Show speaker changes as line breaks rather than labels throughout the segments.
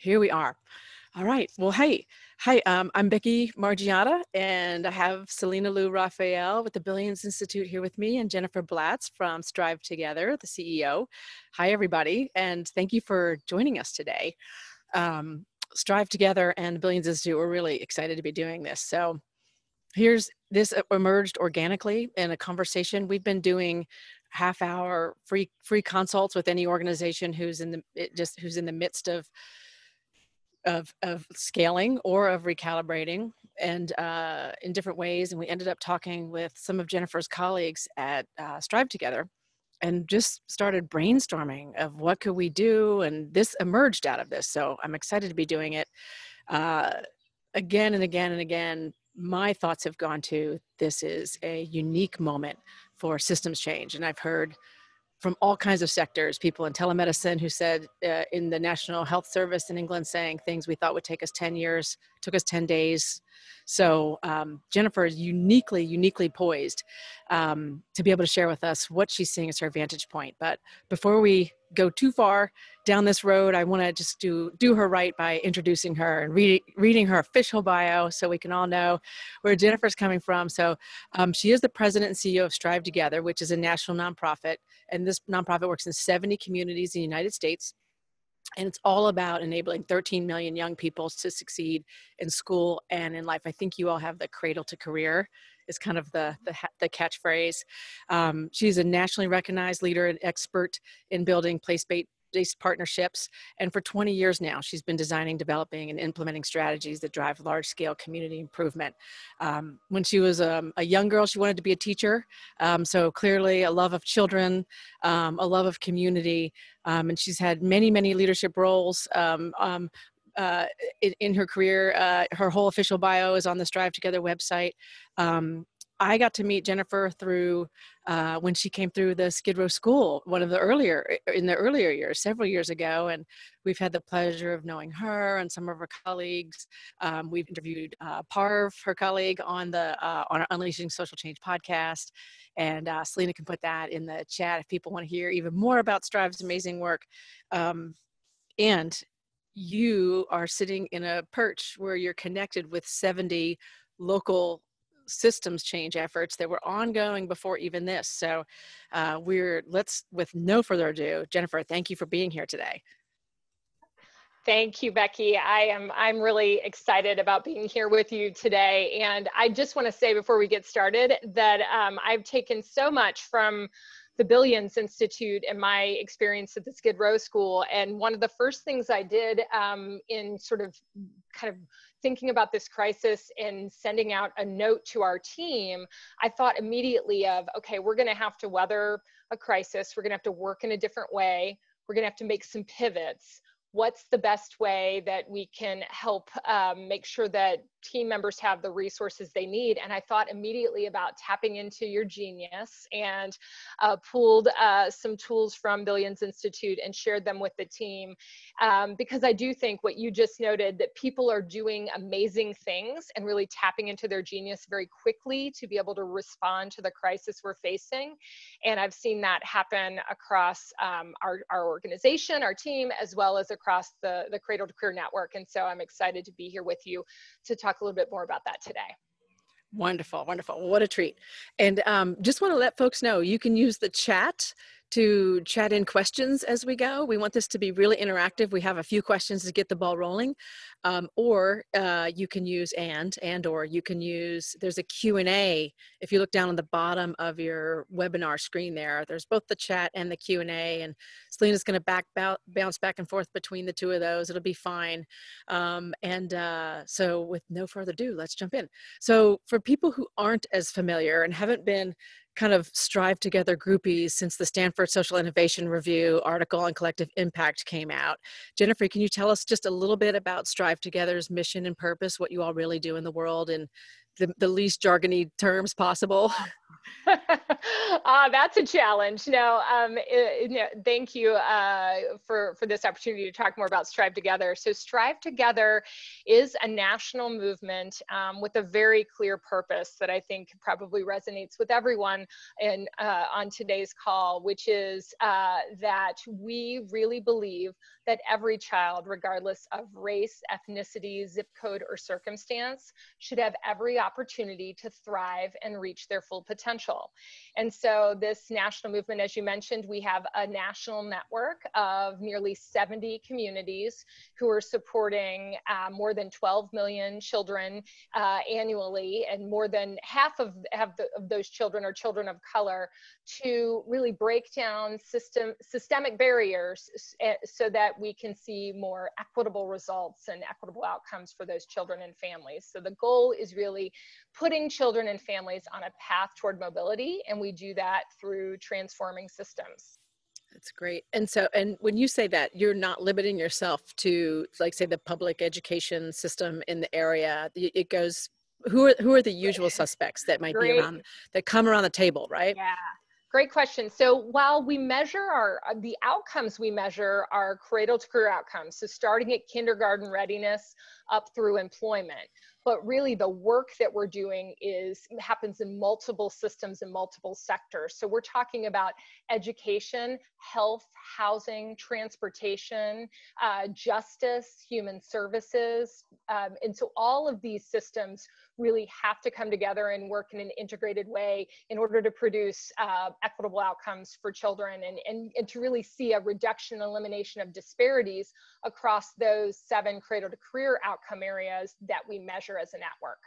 Here we are. All right. Well, hey, hi. Um, I'm Becky Margiotta, and I have Selena Lou Raphael with the Billions Institute here with me, and Jennifer Blatz from Strive Together, the CEO. Hi, everybody, and thank you for joining us today. Um, Strive Together and Billions Institute, we're really excited to be doing this. So, here's this emerged organically in a conversation we've been doing half hour free free consults with any organization who's in the just who's in the midst of of, of scaling or of recalibrating and uh, in different ways. And we ended up talking with some of Jennifer's colleagues at uh, Strive Together and just started brainstorming of what could we do. And this emerged out of this. So I'm excited to be doing it uh, again and again and again. My thoughts have gone to this is a unique moment for systems change. And I've heard from all kinds of sectors, people in telemedicine who said uh, in the National Health Service in England saying things we thought would take us 10 years, took us 10 days. So um, Jennifer is uniquely, uniquely poised um, to be able to share with us what she's seeing as her vantage point. But before we go too far down this road, I want to just do do her right by introducing her and read, reading her official bio so we can all know where Jennifer's coming from. So um, she is the president and CEO of Strive Together, which is a national nonprofit, and this nonprofit works in 70 communities in the United States and it's all about enabling 13 million young people to succeed in school and in life. I think you all have the cradle to career is kind of the the, the catchphrase. Um, she's a nationally recognized leader and expert in building place-based based partnerships. And for 20 years now, she's been designing, developing, and implementing strategies that drive large scale community improvement. Um, when she was um, a young girl, she wanted to be a teacher. Um, so clearly, a love of children, um, a love of community. Um, and she's had many, many leadership roles. Um, uh, in, in, her career, uh, her whole official bio is on the Strive Together website. Um, I got to meet Jennifer through uh, when she came through the Skid Row School, one of the earlier in the earlier years, several years ago, and we've had the pleasure of knowing her and some of her colleagues. Um, we've interviewed uh, Parv, her colleague, on the uh, on our Unleashing Social Change podcast, and uh, Selena can put that in the chat if people want to hear even more about Strive's amazing work. Um, and you are sitting in a perch where you're connected with 70 local systems change efforts that were ongoing before even this. So uh, we're, let's, with no further ado, Jennifer, thank you for being here today.
Thank you, Becky. I am I'm really excited about being here with you today. And I just want to say before we get started that um, I've taken so much from the Billions Institute and my experience at the Skid Row School. And one of the first things I did um, in sort of kind of thinking about this crisis and sending out a note to our team, I thought immediately of, okay, we're going to have to weather a crisis. We're going to have to work in a different way. We're going to have to make some pivots what's the best way that we can help um, make sure that team members have the resources they need? And i thought immediately about tapping into your genius and uh, pulled uh, some tools from billions institute and shared them with the team. Um, because i do think what you just noted that people are doing amazing things and really tapping into their genius very quickly to be able to respond to the crisis we're facing. And i've seen that happen across um, our, our organization our team as well as across the, the cradle to career network and so i'm excited to be here with you to talk a little bit more about that today.
Wonderful, wonderful. What a treat. And um, just want to let folks know you can use the chat to chat in questions as we go. We want this to be really interactive. We have a few questions to get the ball rolling. Um, or uh, you can use and, and or you can use, there's a Q&A. If you look down on the bottom of your webinar screen there, there's both the chat and the Q&A and Selena's gonna back bounce back and forth between the two of those. It'll be fine. Um, and uh, so with no further ado, let's jump in. So for people who aren't as familiar and haven't been kind of strive together groupies since the Stanford Social Innovation Review article on collective impact came out. Jennifer, can you tell us just a little bit about Strive Together's mission and purpose, what you all really do in the world, and the, the least jargony terms possible?
uh, that's a challenge. No, um, it, no thank you uh, for, for this opportunity to talk more about Strive Together. So Strive Together is a national movement um, with a very clear purpose that I think probably resonates with everyone in, uh, on today's call, which is uh, that we really believe that every child, regardless of race, ethnicity, zip code, or circumstance, should have every opportunity to thrive and reach their full potential. And so, this national movement, as you mentioned, we have a national network of nearly 70 communities who are supporting uh, more than 12 million children uh, annually, and more than half of, have the, of those children are children of color to really break down system systemic barriers eh, so that we can see more equitable results and equitable outcomes for those children and families. So the goal is really putting children and families on a path toward mobility, and we do that through transforming systems.
That's great. And so, and when you say that, you're not limiting yourself to, like, say, the public education system in the area. It goes. Who are who are the usual suspects that might great. be around that come around the table, right?
Yeah. Great question. So while we measure our, uh, the outcomes we measure are cradle to career outcomes, so starting at kindergarten readiness up through employment, but really the work that we're doing is happens in multiple systems in multiple sectors. So we're talking about education health housing transportation uh, justice human services um, and so all of these systems really have to come together and work in an integrated way in order to produce uh, equitable outcomes for children and, and, and to really see a reduction and elimination of disparities across those seven cradle to career outcome areas that we measure as a network.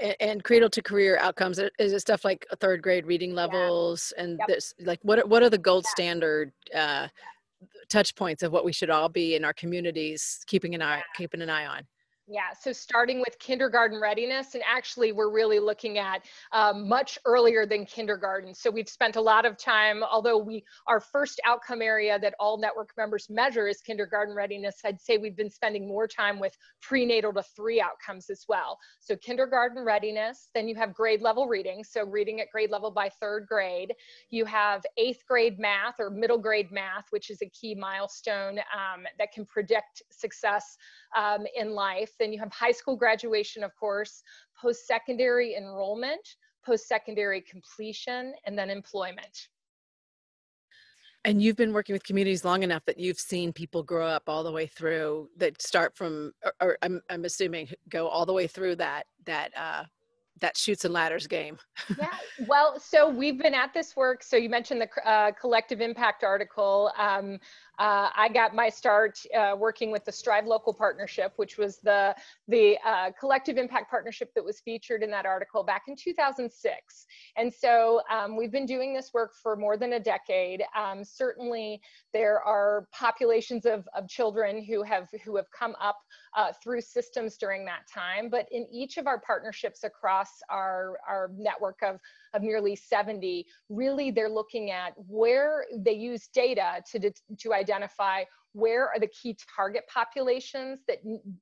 And, and cradle to career outcomes is it stuff like third grade reading levels yeah. and yep. this like what are, what are the gold yeah. standard uh, touch points of what we should all be in our communities keeping an eye yeah. keeping an eye on
yeah, so starting with kindergarten readiness, and actually we're really looking at um, much earlier than kindergarten. So we've spent a lot of time, although we our first outcome area that all network members measure is kindergarten readiness, I'd say we've been spending more time with prenatal to three outcomes as well. So kindergarten readiness, then you have grade level reading, so reading at grade level by third grade. You have eighth grade math or middle grade math, which is a key milestone um, that can predict success um, in life. Then you have high school graduation, of course, post secondary enrollment, post secondary completion, and then employment.
And you've been working with communities long enough that you've seen people grow up all the way through that start from, or, or I'm, I'm assuming go all the way through that, that, uh, that Chutes and Ladders game.
yeah, well, so we've been at this work. So you mentioned the uh, collective impact article. Um, uh, I got my start uh, working with the Strive Local Partnership, which was the, the uh, collective impact partnership that was featured in that article back in 2006. And so um, we've been doing this work for more than a decade. Um, certainly there are populations of, of children who have, who have come up uh, through systems during that time, but in each of our partnerships across our, our network of of nearly 70, really they're looking at where they use data to, to identify where are the key target populations that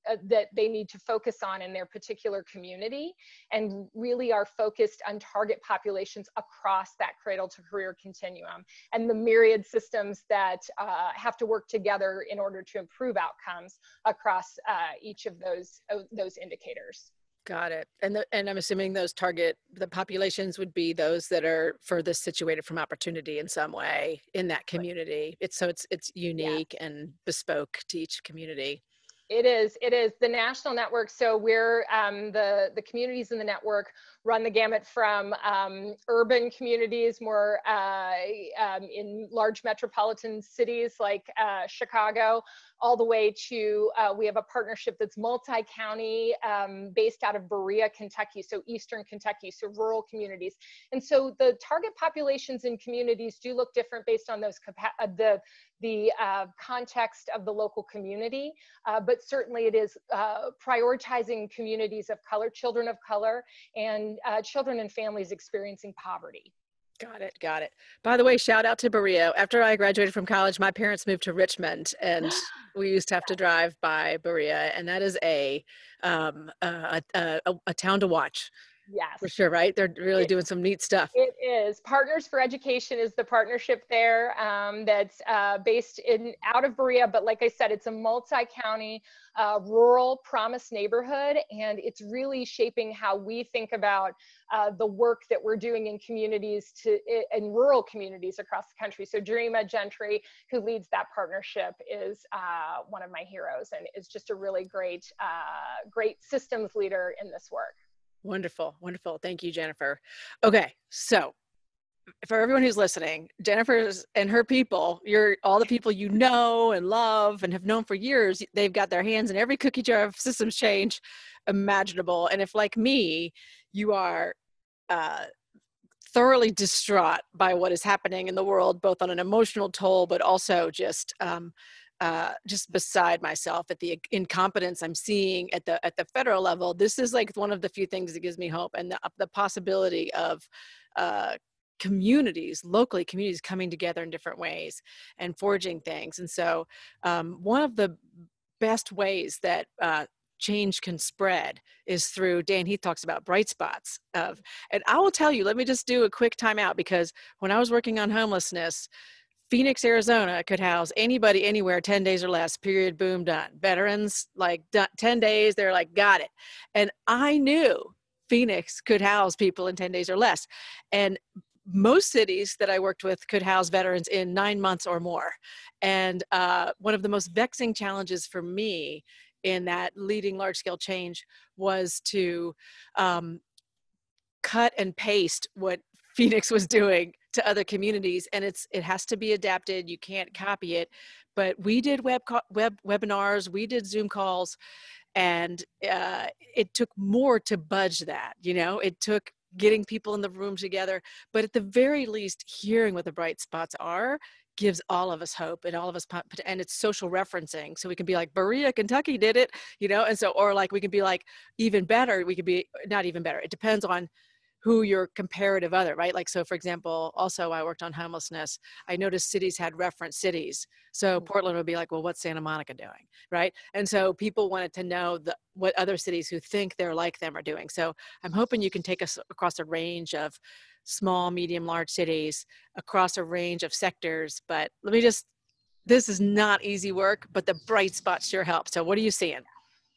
uh, that they need to focus on in their particular community and really are focused on target populations across that cradle to career continuum and the myriad systems that uh, have to work together in order to improve outcomes across uh, each of those uh, those indicators
Got it. And the, and I'm assuming those target the populations would be those that are furthest situated from opportunity in some way in that community. It's so it's it's unique yeah. and bespoke to each community.
It is. It is the national network. So we're um, the the communities in the network run the gamut from um, urban communities, more uh, um, in large metropolitan cities like uh, Chicago, all the way to uh, we have a partnership that's multi-county um, based out of Berea, Kentucky, so eastern Kentucky, so rural communities. And so the target populations in communities do look different based on those uh, the the uh, context of the local community, uh, but certainly it is uh, prioritizing communities of color, children of color, and uh, children and families experiencing poverty.
Got it. Got it. By the way, shout out to Berea. After I graduated from college, my parents moved to Richmond, and we used to have to drive by Berea, and that is a um, a, a, a town to watch.
Yes.
For sure, right? They're really it, doing some neat stuff.
It is. Partners for Education is the partnership there um, that's uh, based in out of Berea, but like I said, it's a multi-county uh, rural promise neighborhood, and it's really shaping how we think about uh, the work that we're doing in communities to in rural communities across the country. So Dreama Gentry, who leads that partnership, is uh, one of my heroes, and is just a really great, uh, great systems leader in this work.
Wonderful, wonderful. Thank you, Jennifer. Okay, so for everyone who's listening, Jennifer's and her people, you're all the people you know and love and have known for years, they've got their hands in every cookie jar of systems change imaginable. And if, like me, you are uh, thoroughly distraught by what is happening in the world, both on an emotional toll, but also just um, uh, just beside myself at the incompetence I'm seeing at the at the federal level. This is like one of the few things that gives me hope, and the the possibility of uh, communities locally communities coming together in different ways and forging things and so um, one of the best ways that uh, change can spread is through dan heath talks about bright spots of and i will tell you let me just do a quick timeout because when i was working on homelessness Phoenix, Arizona could house anybody anywhere 10 days or less, period, boom, done. Veterans, like 10 days, they're like, got it. And I knew Phoenix could house people in 10 days or less. And most cities that I worked with could house veterans in nine months or more. And uh, one of the most vexing challenges for me in that leading large scale change was to um, cut and paste what Phoenix was doing to other communities and it's it has to be adapted you can't copy it but we did web web webinars we did zoom calls and uh, it took more to budge that you know? It took getting people in the room together but at the very least hearing what the bright spots are gives all of us hope and all of us and it's social referencing so we can be like berea kentucky did it you know? And so or like we can be like even better we could be not even better it depends on who your comparative other, right? Like, so for example, also I worked on homelessness. I noticed cities had reference cities. So mm. Portland would be like, well, what's Santa Monica doing, right? And so people wanted to know the, what other cities who think they're like them are doing. So I'm hoping you can take us across a range of small, medium, large cities, across a range of sectors. But let me just, this is not easy work, but the bright spots sure help. So what are you seeing?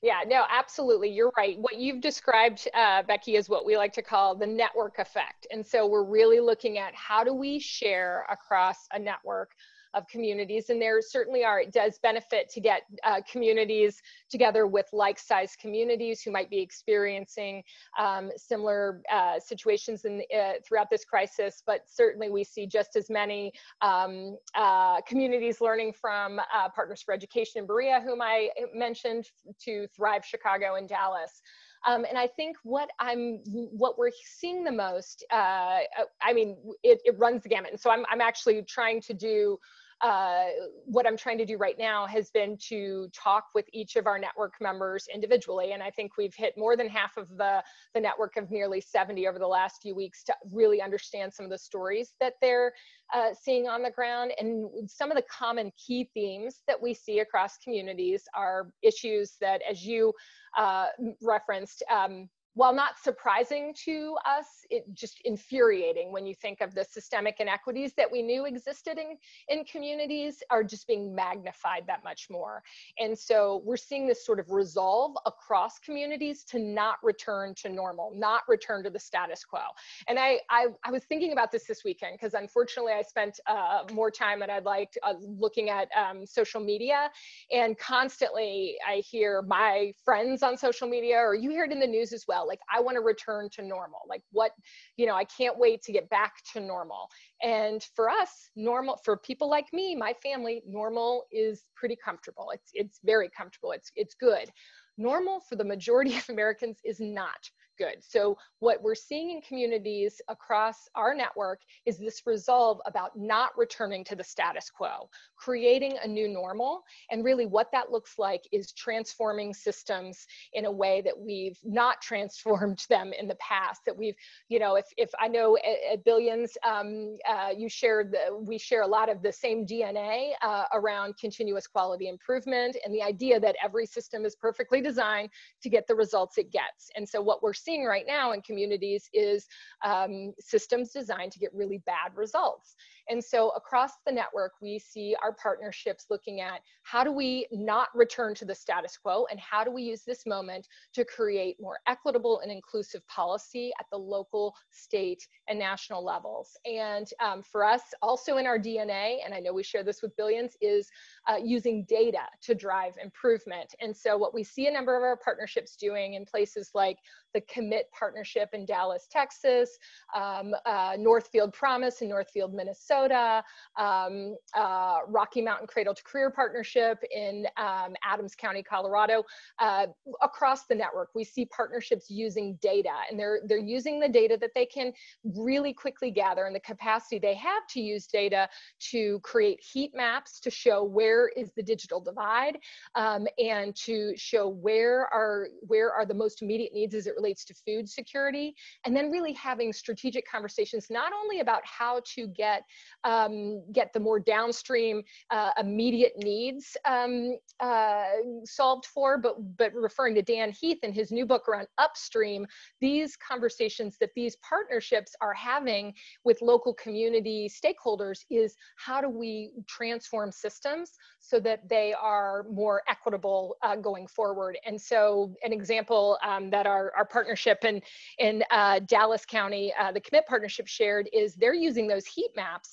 Yeah, no, absolutely. You're right. What you've described, uh, Becky, is what we like to call the network effect. And so we're really looking at how do we share across a network of communities. And there certainly are, it does benefit to get uh, communities together with like-sized communities who might be experiencing um, similar uh, situations in, uh, throughout this crisis, but certainly we see just as many um, uh, communities learning from uh, Partners for Education in Berea, whom I mentioned, to Thrive Chicago and Dallas. Um, and I think what I'm, what we're seeing the most, uh, I mean, it, it runs the gamut. And so I'm, I'm actually trying to do uh, what I'm trying to do right now has been to talk with each of our network members individually. And I think we've hit more than half of the, the network of nearly 70 over the last few weeks to really understand some of the stories that they're uh, seeing on the ground. And some of the common key themes that we see across communities are issues that, as you uh, referenced, um, while not surprising to us, it just infuriating when you think of the systemic inequities that we knew existed in, in communities are just being magnified that much more. And so we're seeing this sort of resolve across communities to not return to normal, not return to the status quo. And I, I, I was thinking about this this weekend because unfortunately I spent uh, more time than I'd like uh, looking at um, social media and constantly I hear my friends on social media or you hear it in the news as well like i want to return to normal like what you know i can't wait to get back to normal. And for us normal for people like me my family normal is pretty comfortable. It's it's very comfortable. It's it's good. Normal for the majority of americans is not good. So what we're seeing in communities across our network is this resolve about not returning to the status quo, creating a new normal. And really what that looks like is transforming systems in a way that we've not transformed them in the past, that we've, you know, if, if I know at, at Billions, um, uh, you share the, we share a lot of the same DNA uh, around continuous quality improvement and the idea that every system is perfectly designed to get the results it gets. And so what we're seeing right now in communities is um, systems designed to get really bad results. And so across the network, we see our partnerships looking at how do we not return to the status quo and how do we use this moment to create more equitable and inclusive policy at the local, state, and national levels. And um, for us, also in our DNA, and I know we share this with billions, is uh, using data to drive improvement. And so what we see a number of our partnerships doing in places like the Commit Partnership in Dallas, Texas, um, uh, Northfield Promise in Northfield, Minnesota, um, uh, Rocky Mountain Cradle to Career Partnership in um, Adams County, Colorado. Uh, across the network, we see partnerships using data, and they're they're using the data that they can really quickly gather and the capacity they have to use data to create heat maps to show where is the digital divide um, and to show where are where are the most immediate needs as it relates to food security, and then really having strategic conversations not only about how to get um, get the more downstream uh, immediate needs um, uh, solved for, but but referring to Dan Heath and his new book around upstream, these conversations that these partnerships are having with local community stakeholders is how do we transform systems so that they are more equitable uh, going forward. And so an example um, that our, our partnership in, in uh, Dallas County, uh, the Commit Partnership shared is they're using those heat maps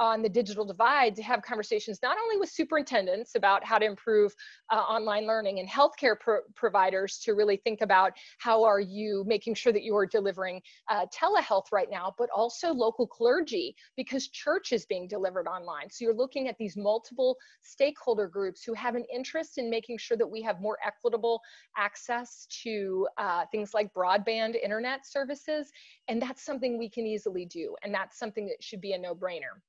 on the digital divide to have conversations not only with superintendents about how to improve uh, online learning and healthcare pro providers to really think about how are you making sure that you are delivering uh, telehealth right now, but also local clergy because church is being delivered online. So you're looking at these multiple stakeholder groups who have an interest in making sure that we have more equitable access to uh, things like broadband internet services. And that's something we can easily do. And that's something that should be a no-brainer.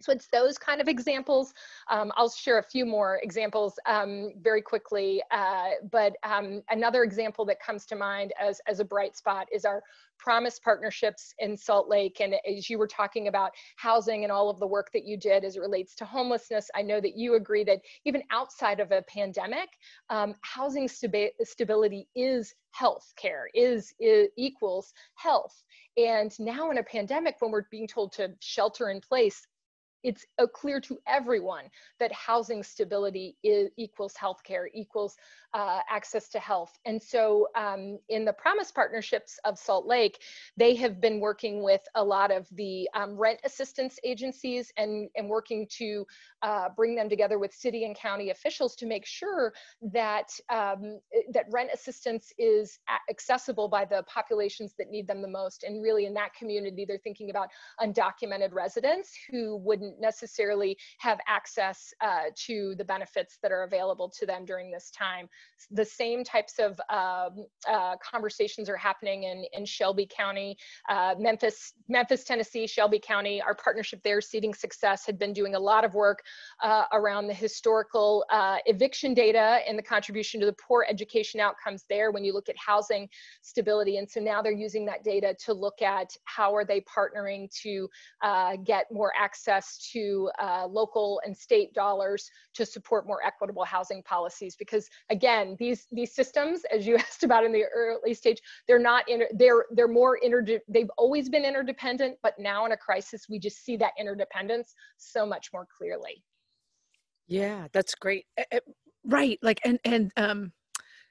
So it's those kind of examples. Um, I'll share a few more examples um, very quickly, uh, but um, another example that comes to mind as, as a bright spot is our Promise partnerships in Salt Lake. And as you were talking about housing and all of the work that you did as it relates to homelessness, I know that you agree that even outside of a pandemic, um, housing stabi stability is health care, is, is equals health. And now in a pandemic, when we're being told to shelter in place, it's uh, clear to everyone that housing stability is, equals healthcare, equals uh, access to health. And so um, in the Promise Partnerships of Salt Lake, they have been working with a lot of the um, rent assistance agencies and, and working to uh, bring them together with city and county officials to make sure that, um, that rent assistance is accessible by the populations that need them the most. And really in that community, they're thinking about undocumented residents who wouldn't necessarily have access uh, to the benefits that are available to them during this time the same types of um, uh, conversations are happening in, in Shelby County, uh, Memphis, Memphis, Tennessee, Shelby County. Our partnership there, Seeding Success, had been doing a lot of work uh, around the historical uh, eviction data and the contribution to the poor education outcomes there when you look at housing stability. And so now they're using that data to look at how are they partnering to uh, get more access to uh, local and state dollars to support more equitable housing policies. Because again, these these systems, as you asked about in the early stage, they're not inter, they're they're more inter they've always been interdependent, but now in a crisis, we just see that interdependence so much more clearly.
Yeah, that's great. Right, like and and um,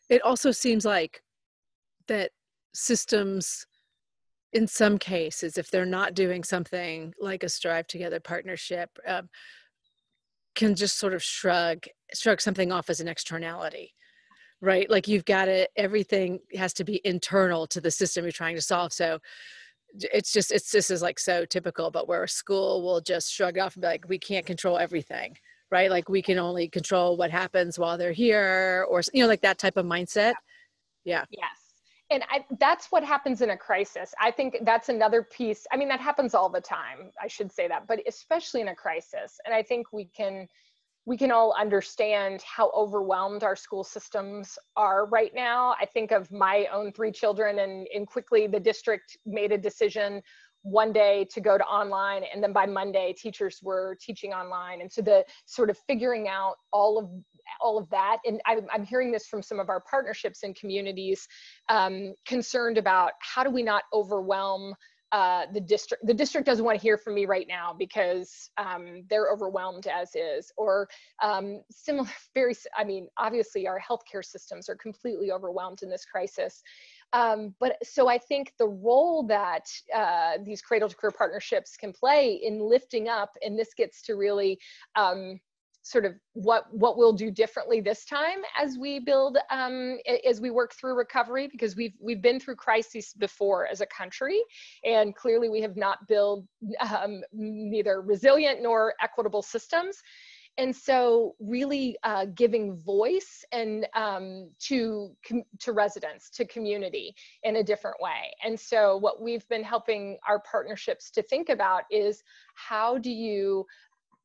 it also seems like that systems in some cases if they're not doing something like a strive together partnership um, can just sort of shrug shrug something off as an externality right? Like you've got to everything has to be internal to the system you're trying to solve. So it's just it's this is like so typical but where a school will just shrug off and be like we can't control everything right? Like we can only control what happens while they're here or you know like that type of mindset. Yeah.
Yes and I, that's what happens in a crisis. I think that's another piece i mean that happens all the time i should say that but especially in a crisis. And i think we can we can all understand how overwhelmed our school systems are right now. I think of my own three children and, and quickly the district made a decision one day to go to online and then by monday teachers were teaching online. And so the sort of figuring out all of all of that. And i'm, I'm hearing this from some of our partnerships and communities um, concerned about how do we not overwhelm uh, the district the district doesn't want to hear from me right now because um, they're overwhelmed as is. Or um, similar very i mean obviously our healthcare systems are completely overwhelmed in this crisis. Um, but so I think the role that uh, these cradle to career partnerships can play in lifting up, and this gets to really um, sort of what what we'll do differently this time as we build um, as we work through recovery because we've we've been through crises before as a country and clearly we have not built um, neither resilient nor equitable systems. And so really uh, giving voice and um, to to residents to community in a different way. And so what we've been helping our partnerships to think about is how do you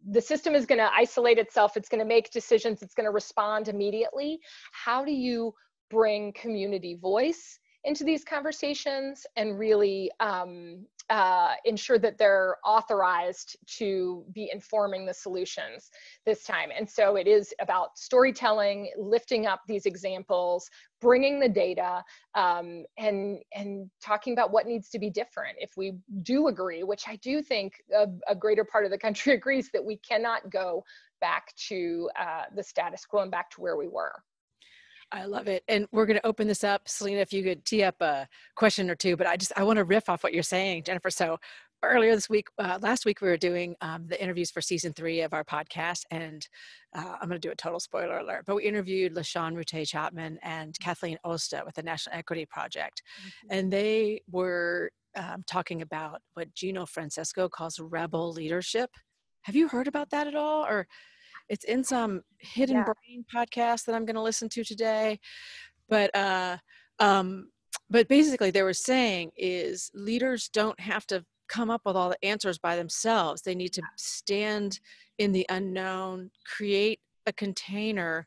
the system is going to isolate itself it's going to make decisions it's going to respond immediately. How do you bring community voice into these conversations and really um, uh, ensure that they're authorized to be informing the solutions this time. And so it is about storytelling, lifting up these examples, bringing the data, um, and and talking about what needs to be different. If we do agree, which I do think a, a greater part of the country agrees that we cannot go back to uh, the status quo and back to where we were.
I love it. And we're going to open this up. Selena, if you could tee up a question or two, but I just, I want to riff off what you're saying, Jennifer. So earlier this week, uh, last week, we were doing um, the interviews for season three of our podcast. And uh, I'm going to do a total spoiler alert, but we interviewed LaShawn Route Chapman and Kathleen Osta with the National Equity Project. Mm-hmm. And they were um, talking about what Gino Francesco calls rebel leadership. Have you heard about that at all? Or it's in some hidden yeah. brain podcast that I'm going to listen to today. But uh, um, but basically, they were saying is leaders don't have to come up with all the answers by themselves. They need to stand in the unknown, create a container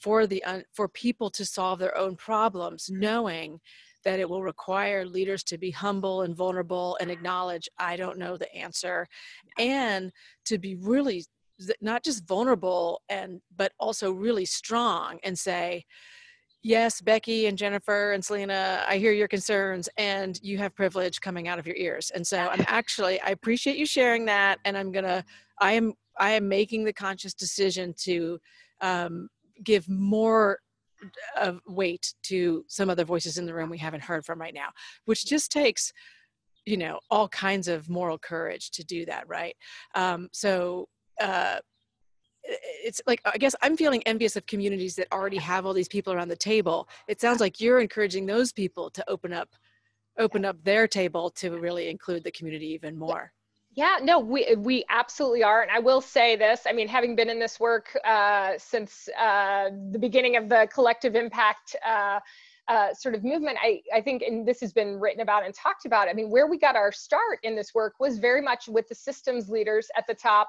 for the un- for people to solve their own problems, knowing that it will require leaders to be humble and vulnerable and acknowledge I don't know the answer, and to be really not just vulnerable and but also really strong and say yes becky and jennifer and selena i hear your concerns and you have privilege coming out of your ears. And so i'm actually i appreciate you sharing that and i'm gonna i am i am making the conscious decision to um, give more of weight to some of the voices in the room we haven't heard from right now which just takes you know all kinds of moral courage to do that right? Um, so uh, it's like i guess i'm feeling envious of communities that already have all these people around the table. It sounds like you're encouraging those people to open up open up their table to really include the community even more.
Yeah no we we absolutely are and i will say this i mean having been in this work uh, since uh, the beginning of the collective impact uh, uh, sort of movement, I, I think, and this has been written about and talked about. I mean, where we got our start in this work was very much with the systems leaders at the top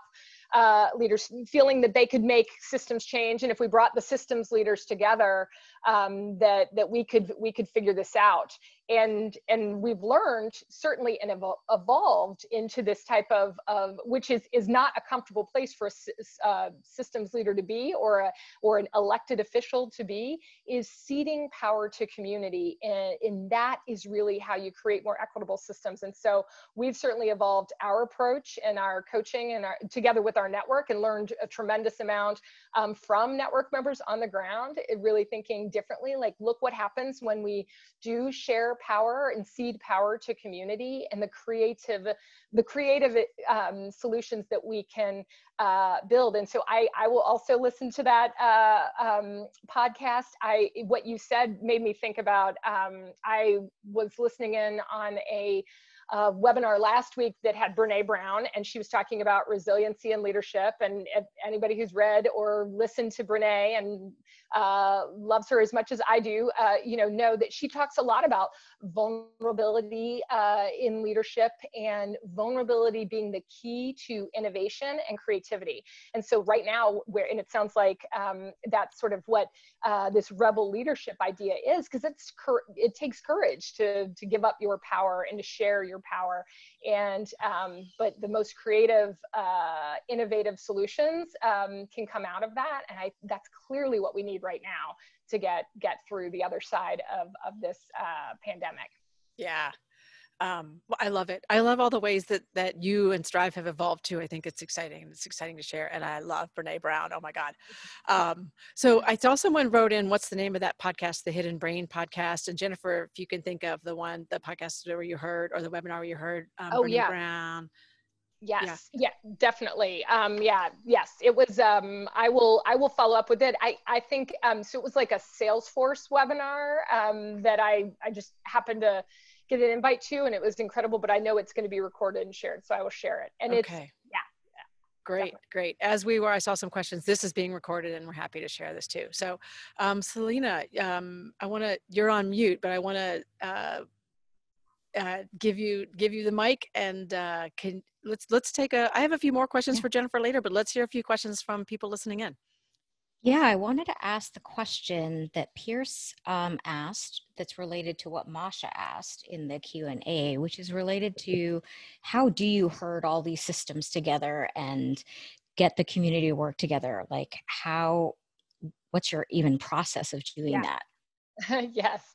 uh, leaders feeling that they could make systems change. And if we brought the systems leaders together um, that that we could we could figure this out and and we've learned certainly and evol- evolved into this type of of which is is not a comfortable place for a uh, systems leader to be or a or an elected official to be is ceding power to community and, and that is really how you create more equitable systems. And so we've certainly evolved our approach and our coaching and our together with our network and learned a tremendous amount um, from network members on the ground really thinking differently like look what happens when we do share power and cede power to community and the creative the creative um, solutions that we can uh, build and so I, I will also listen to that uh, um, podcast I what you said made me think about um, I was listening in on a a webinar last week that had Brene Brown, and she was talking about resiliency and leadership. And anybody who's read or listened to Brene and uh, loves her as much as I do, uh, you know, know that she talks a lot about vulnerability uh, in leadership and vulnerability being the key to innovation and creativity. And so right now, where and it sounds like um, that's sort of what uh, this rebel leadership idea is, because it's it takes courage to to give up your power and to share your power. And um, but the most creative, uh, innovative solutions um, can come out of that, and I that's clearly what we need right now to get get through the other side of of this uh, pandemic.
Yeah, um, I love it. I love all the ways that that you and Strive have evolved too. I think it's exciting. It's exciting to share, and I love Brene Brown. Oh my God! Um, so I saw someone wrote in, "What's the name of that podcast? The Hidden Brain podcast?" And Jennifer, if you can think of the one, the podcast where you heard, or the webinar where you heard um,
oh,
Brene
yeah.
Brown.
Yes. Yeah. yeah, definitely. Um, yeah. Yes. It was, um, I will, I will follow up with it. I, I think, um, so it was like a Salesforce webinar, um, that I, I just happened to get an invite to and it was incredible, but I know it's going to be recorded and shared. So I will share it. And
okay.
it's, yeah.
Great, Definitely. great. As we were, I saw some questions. This is being recorded, and we're happy to share this too. So, um, Selena, um, I want to. You're on mute, but I want to uh, uh, give you give you the mic and uh, can let's let's take a. I have a few more questions yeah. for Jennifer later, but let's hear a few questions from people listening in.
Yeah, I wanted to ask the question that Pierce um, asked that's related to what Masha asked in the Q&A, which is related to how do you herd all these systems together and get the community to work together? Like how, what's your even process of doing yeah. that?
yes.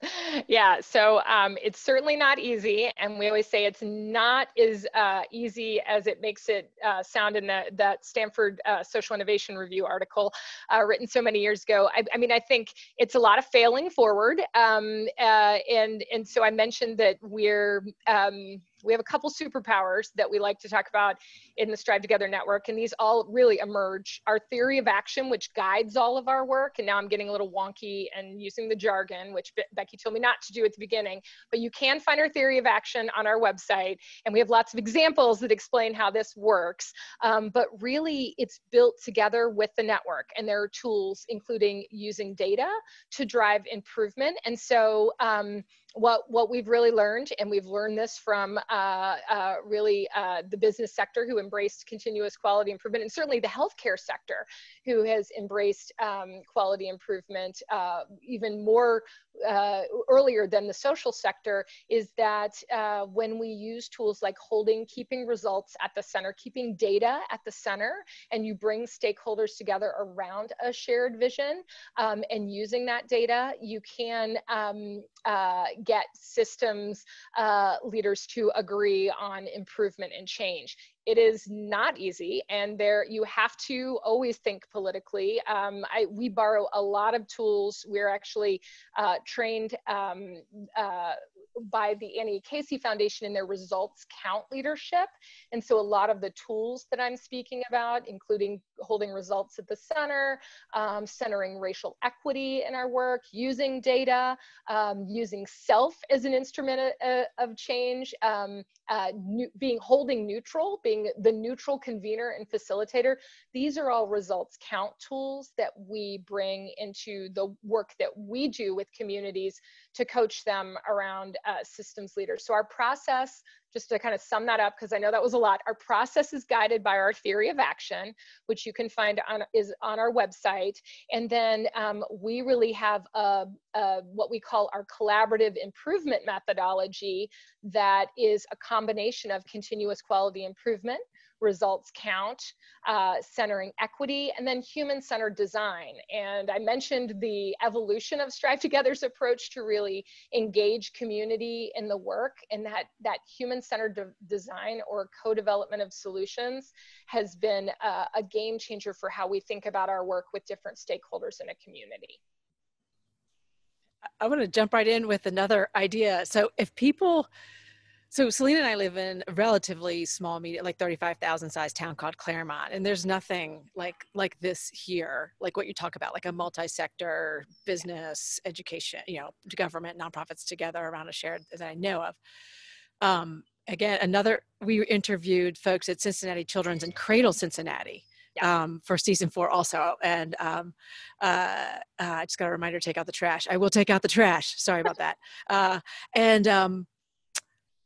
Yeah. So um, it's certainly not easy. And we always say it's not as uh, easy as it makes it uh, sound in the, that Stanford uh, Social Innovation Review article uh, written so many years ago. I, I, mean, I think it's a lot of failing forward. Um, uh, and, and so I mentioned that we're, um, we have a couple superpowers that we like to talk about in the Strive Together network, and these all really emerge. Our theory of action, which guides all of our work, and now I'm getting a little wonky and using the jargon, which Be Becky told me not to do at the beginning, but you can find our theory of action on our website, and we have lots of examples that explain how this works. Um, but really, it's built together with the network, and there are tools, including using data to drive improvement. And so, um, what what we've really learned, and we've learned this from uh, uh, really uh, the business sector who embraced continuous quality improvement, and certainly the healthcare sector who has embraced um, quality improvement uh, even more uh, earlier than the social sector, is that uh, when we use tools like holding, keeping results at the center, keeping data at the center, and you bring stakeholders together around a shared vision, um, and using that data, you can um, get systems uh, leaders to agree on improvement and change. It is not easy and there you have to always think politically. Um, I, we borrow a lot of tools. We're actually uh, trained um, uh, by the Annie Casey Foundation in their results count leadership. And so a lot of the tools that I'm speaking about, including holding results at the center, um, centering racial equity in our work, using data, um, using self as an instrument of, of change, um, uh, new, being holding neutral, being the neutral convener and facilitator. These are all results count tools that we bring into the work that we do with communities to coach them around uh, systems leaders. So our process, just to kind of sum that up, because I know that was a lot, our process is guided by our theory of action, which you can find on is on our website. And then um, we really have a, a, what we call our collaborative improvement methodology that is a combination of continuous quality improvement, results count, uh, centering equity, and then human-centered design. And I mentioned the evolution of Strive Together's approach to really engage community in the work, and that, that human-centered de design or co-development of solutions has been uh, a game changer for how we think about our work with different stakeholders in a community.
I want to jump right in with another idea. So if people, so Selena and I live in a relatively small, media, like 35,000 size town called Claremont, and there's nothing like like this here, like what you talk about, like a multi-sector business, education, you know, government, nonprofits together around a shared that I know of. Um, again, another, we interviewed folks at Cincinnati Children's and Cradle Cincinnati.
Yeah.
Um, for season four also and um, uh, uh, i just got a reminder to take out the trash i will take out the trash sorry about that uh, and um,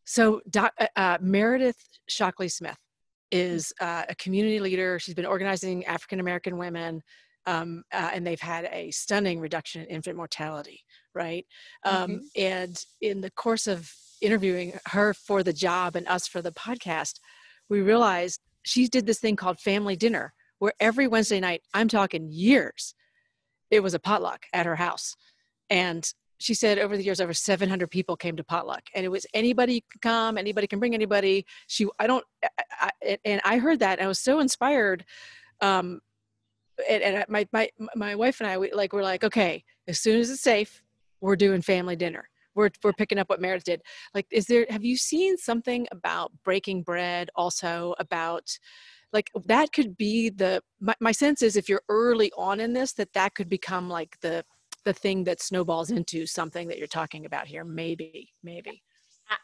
so uh, uh, meredith shockley smith is uh, a community leader. She's been organizing african american women um, uh, and they've had a stunning reduction in infant mortality right? Um,
Mhm.
and in the course of interviewing her for the job and us for the podcast we realized she did this thing called family dinner where every wednesday night i'm talking years it was a potluck at her house. And she said over the years over 700 people came to potluck and it was anybody can come anybody can bring anybody. She i don't I, I, and i heard that and i was so inspired um and, and my my my wife and i we, like we're like okay as soon as it's safe we're doing family dinner. We're, we're picking up what meredith did. Like is there have you seen something about breaking bread also about like that could be the my, my sense is if you're early on in this that that could become like the the thing that snowballs into something that you're talking about here maybe maybe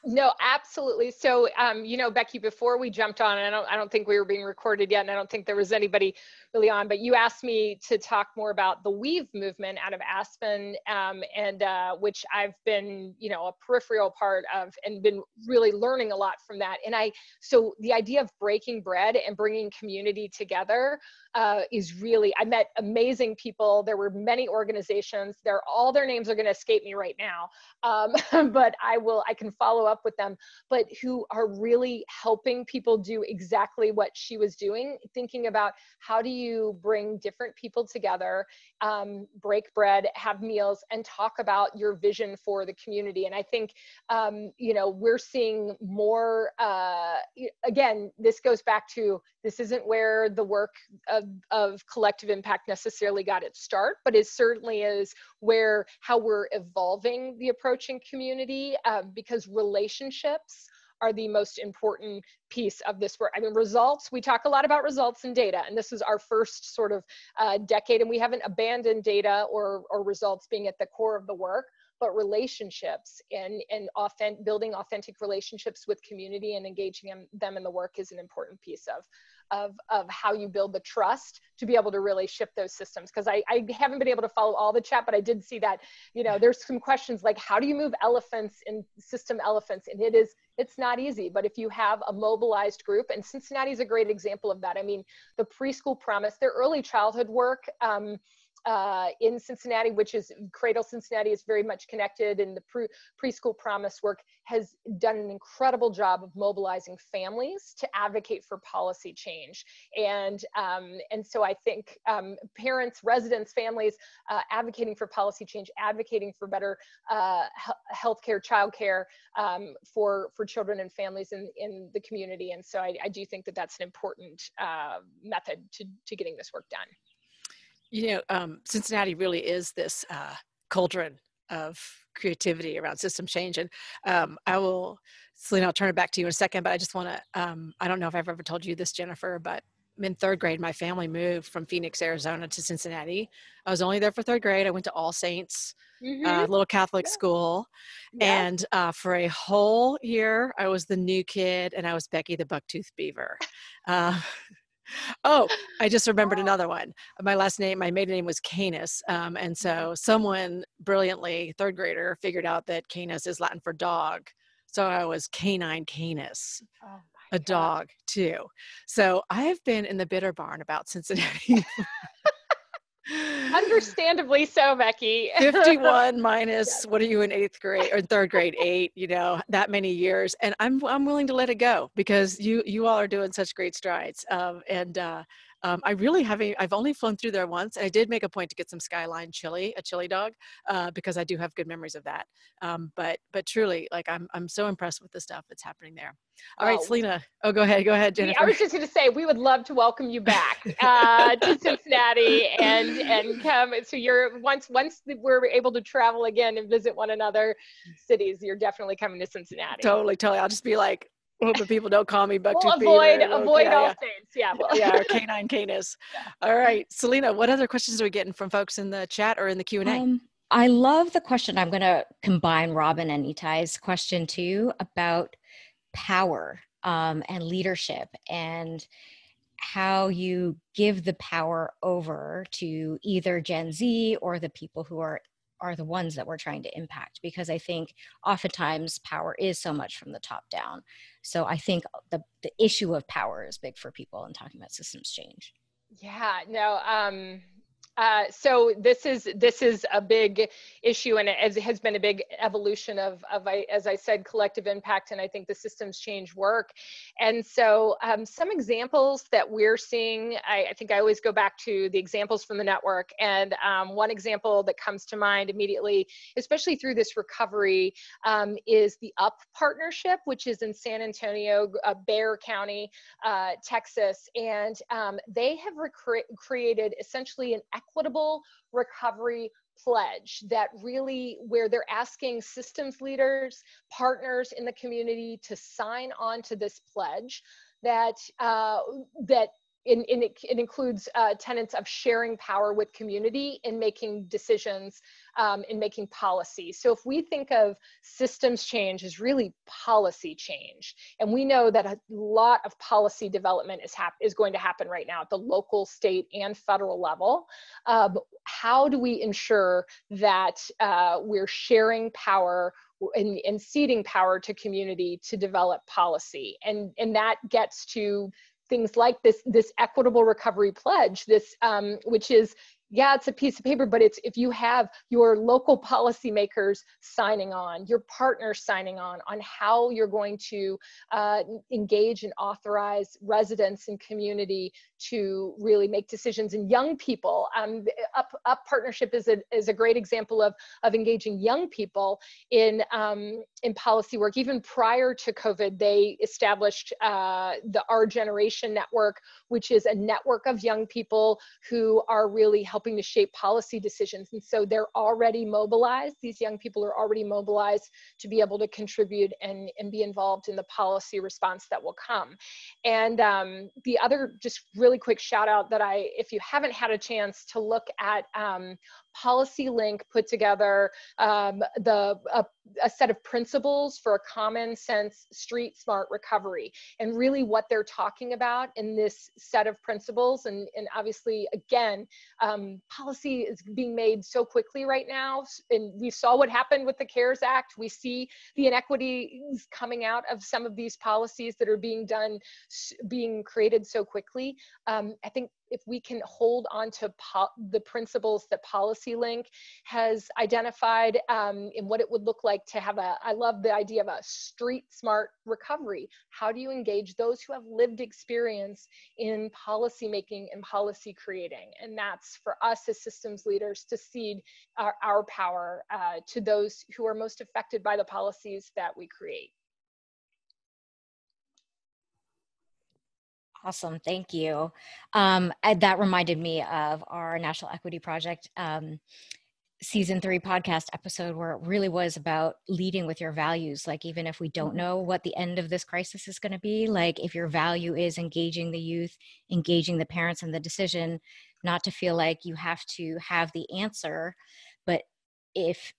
No, absolutely. So, um, you know, Becky, before we jumped on, I don't, I don't think we were being recorded yet, and I don't think there was anybody really on. But you asked me to talk more about the Weave movement out of Aspen, um, and uh, which I've been, you know, a peripheral part of, and been really learning a lot from that. And I, so the idea of breaking bread and bringing community together uh, is really. I met amazing people. There were many organizations. They're all their names are going to escape me right now um, but I will, I can follow up with them, but who are really helping people do exactly what she was doing, thinking about how do you bring different people together, um, break bread, have meals, and talk about your vision for the community. And I think, um, you know, we're seeing more, uh, again, this goes back to this isn't where the work of, of collective impact necessarily got its start, but it certainly is where how we're evolving the approach in community uh, because relationships are the most important piece of this work. I mean, results, we talk a lot about results and data, and this is our first sort of uh, decade, and we haven't abandoned data or, or results being at the core of the work, but relationships and, and authentic, building authentic relationships with community and engaging them, them in the work is an important piece of, of, of how you build the trust to be able to really shift those systems. Because I, I haven't been able to follow all the chat, but I did see that, you know, there's some questions like how do you move elephants in system elephants? And it is, it's not easy, but if you have a mobilized group, and Cincinnati is a great example of that. I mean, the preschool promise, their early childhood work, um, uh, in Cincinnati, which is Cradle Cincinnati is very much connected, and the pre- preschool promise work has done an incredible job of mobilizing families to advocate for policy change. And um, and so I think um, parents, residents, families uh, advocating for policy change, advocating for better uh, he- healthcare, childcare um, for for children and families in in the community. And so I, I do think that that's an important uh, method to to getting this work done.
You know um, cincinnati really is this uh, cauldron of creativity around system change and um, i will selena i'll turn it back to you in a second but i just want to um, i don't know if i've ever told you this jennifer but in third grade my family moved from phoenix arizona to cincinnati i was only there for third grade i went to all saints uh, little catholic
Yeah.
school
Yeah.
and uh, for a whole year i was the new kid and i was becky the bucktooth beaver uh, oh i just remembered another one. My last name my maiden name was canis um, and so someone brilliantly third grader figured out that canis is latin for dog. So i was canine canis
Oh
a dog too. So i have been in the bitter barn about cincinnati
Understandably so, Becky.
51 minus what are you in eighth grade or third grade? Eight you know that many years. And i'm i'm willing to let it go because you you all are doing such great strides. Um, and uh, um, I really haven't. I've only flown through there once, and I did make a point to get some Skyline chili, a chili dog, uh, because I do have good memories of that. Um, but but truly, like I'm I'm so impressed with the stuff that's happening there. All right,
Oh.
Selena. Oh, go ahead. Go ahead, Jennifer.
I was just going to say we would love to welcome you back uh, to Cincinnati and and come. So you're once once we're able to travel again and visit one another cities, you're definitely coming to Cincinnati.
totally, totally. I'll just be like, hope the people don't call me Bucktooth
We'll avoid
Beaver.
avoid
Yeah,
all
yeah.
saints. Yeah. Well,
yeah, our canine canis. All right, Selena, what other questions are we getting from folks in the chat or in the Q and A?
Um, I love the question. I'm going to combine Robin and Itai's question too about power um, and leadership and how you give the power over to either Gen Z or the people who are are the ones that we're trying to impact because I think oftentimes power is so much from the top down. So I think the the issue of power is big for people in talking about systems change.
Yeah, no, um, uh, so this is this is a big issue, and it has been a big evolution of of as I said, collective impact, and I think the systems change work. And so um, some examples that we're seeing, I, I, think I always go back to the examples from the network, and um, one example that comes to mind immediately, especially through this recovery, um, is the UP partnership, which is in San Antonio, uh, Bexar County, uh, Texas, and um, they have created essentially an equitable recovery pledge that really where they're asking systems leaders partners in the community to sign on to this pledge that uh, that in, in it, it, includes uh, tenets of sharing power with community in making decisions um, in making policy. So if we think of systems change as really policy change, and we know that a lot of policy development is, hap- is going to happen right now at the local, state, and federal level, uh, how do we ensure that uh, we're sharing power and, and ceding power to community to develop policy? And, and that gets to things like this this equitable recovery pledge this um, which is yeah, it's a piece of paper, but it's if you have your local policymakers signing on, your partners signing on, on how you're going to uh, engage and authorize residents and community to really make decisions and young people. Um, Up, Up Partnership is a, is a great example of, of engaging young people in, um, in policy work. Even prior to COVID, they established uh, the Our Generation Network, which is a network of young people who are really helping helping to shape policy decisions. And so they're already mobilized. These young people are already mobilized to be able to contribute and, and be involved in the policy response that will come. And um, the other just really quick shout out that I, if you haven't had a chance to look at um, Policy Link put together um, the a, a, set of principles for a common sense street smart recovery, and really what they're talking about in this set of principles. And, and obviously, again, um, policy is being made so quickly right now, and we saw what happened with the CARES Act. We see the inequities coming out of some of these policies that are being done, being created so quickly. Um, I think if we can hold on to the principles that Policy Link has identified um, and what it would look like to have a, I love the idea of a street smart recovery. How do you engage those who have lived experience in policy making and policy creating? And that's for us as systems leaders to cede our, our power uh, to those who are most affected by the policies that we create.
Awesome, thank you. Um, that reminded me of our National Equity Project um, season three podcast episode where it really was about leading with your values. Like, even if we don't mm-hmm. know what the end of this crisis is going to be, like, if your value is engaging the youth, engaging the parents in the decision, not to feel like you have to have the answer, but if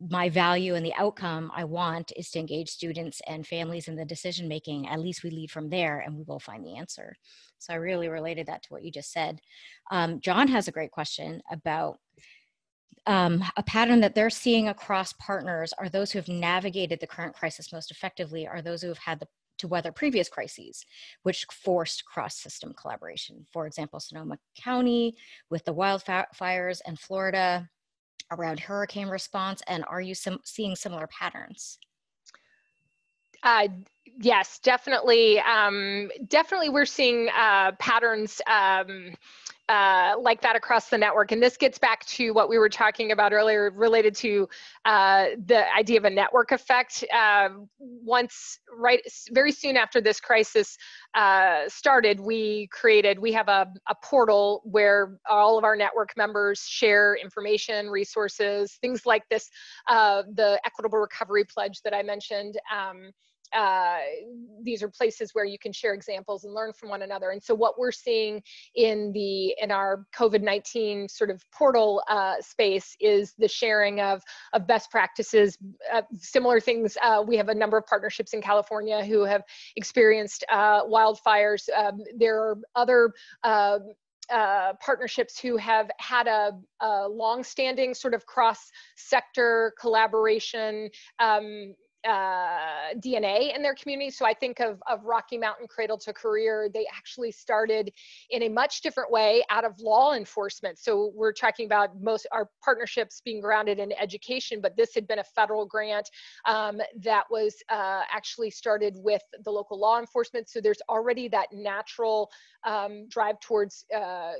my value and the outcome I want is to engage students and families in the decision making. At least we lead from there and we will find the answer. So I really related that to what you just said. Um, John has a great question about um, a pattern that they're seeing across partners are those who have navigated the current crisis most effectively are those who have had the, to weather previous crises, which forced cross system collaboration. For example, Sonoma County with the wildfires and Florida around hurricane response, and are you seeing similar patterns?
Uh, yes, definitely. Um, definitely, we're seeing uh, patterns. Um, uh, like that across the network. And this gets back to what we were talking about earlier related to uh, the idea of a network effect. Uh, once, right, very soon after this crisis uh, started, we created, we have a, a portal where all of our network members share information, resources, things like this, uh, the Equitable Recovery Pledge that I mentioned. Um, uh, these are places where you can share examples and learn from one another. And so what we're seeing in the in our COVID-19 sort of portal uh, space is the sharing of, of best practices, uh, similar things. Uh, we have a number of partnerships in California who have experienced uh, wildfires. Um, there are other uh, uh, partnerships who have had a, a long-standing sort of cross-sector collaboration um, uh, DNA in their community. So I think of, of Rocky Mountain Cradle to Career, they actually started in a much different way out of law enforcement. So we're talking about most our partnerships being grounded in education, but this had been a federal grant um, that was uh, actually started with the local law enforcement. So there's already that natural um, drive towards uh,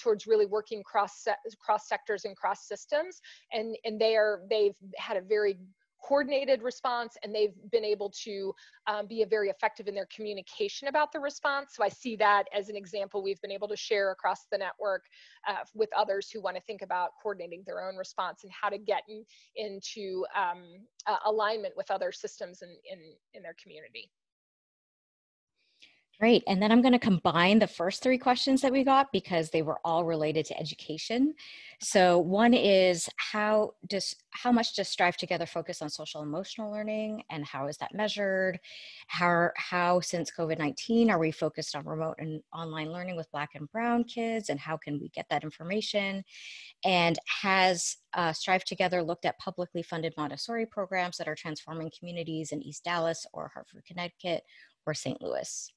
towards really working cross cross sectors and cross systems, and and they are they've had a very coordinated response and they've been able to um, be very effective in their communication about the response. So I see that as an example we've been able to share across the network uh, with others who want to think about coordinating their own response and how to get in, into um, uh, alignment with other systems in, in, in their community.
Great. And then I'm going to combine the first three questions that we got because they were all related to education. So one is how does how much does StriveTogether focus on social emotional learning and how is that measured? How how since COVID-19 are we focused on remote and online learning with black and brown kids and how can we get that information? And has uh, StriveTogether looked at publicly funded Montessori programs that are transforming communities in East Dallas or Hartford, Connecticut or St. Louis?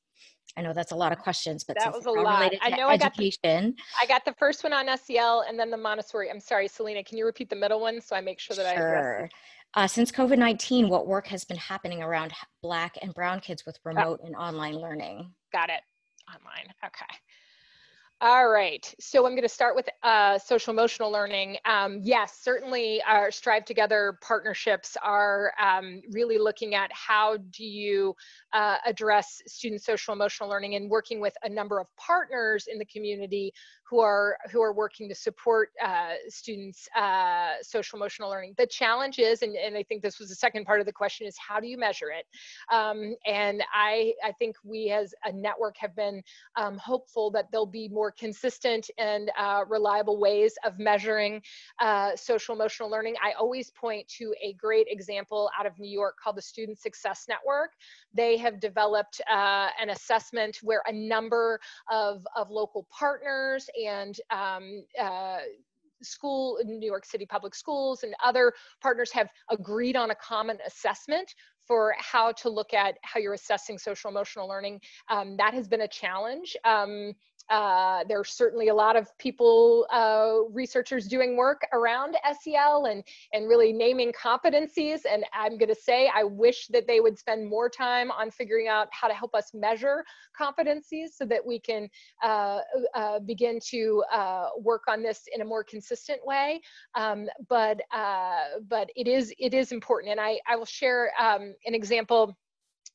I know that's a lot of questions, but
that was a lot. I know
education.
I got, the, I got the first one on SEL and then the Montessori. I'm sorry, Selena, can you repeat the middle one so I make sure that
sure.
I
uh, since COVID-19, what work has been happening around Black and Brown kids with oh. remote oh. and online learning?
Got it. Online. Okay. All right, so I'm going to start with uh, social emotional learning. Um, yes, certainly our StriveTogether partnerships are um, really looking at how do you uh, address student social emotional learning and working with a number of partners in the community who are who are working to support uh, students uh, social emotional learning. The challenge is, and, and I think this was the second part of the question, is how do you measure it? Um, and I I think we as a network have been um, hopeful that there'll be more consistent and uh, reliable ways of measuring uh, social emotional learning. I always point to a great example out of New York called the Student Success Network. They have developed uh, an assessment where a number of, of local partners and um, uh, school new york city public schools and other partners have agreed on a common assessment for how to look at how you're assessing social emotional learning. Um, that has been a challenge. Um, uh, are certainly a lot of people, uh, researchers doing work around SEL and, and really naming competencies. And I'm going to say, I wish that they would spend more time on figuring out how to help us measure competencies so that we can uh, uh begin to uh, work on this in a more consistent way. Um, but uh, but it is it is important. And I, I will share um, an example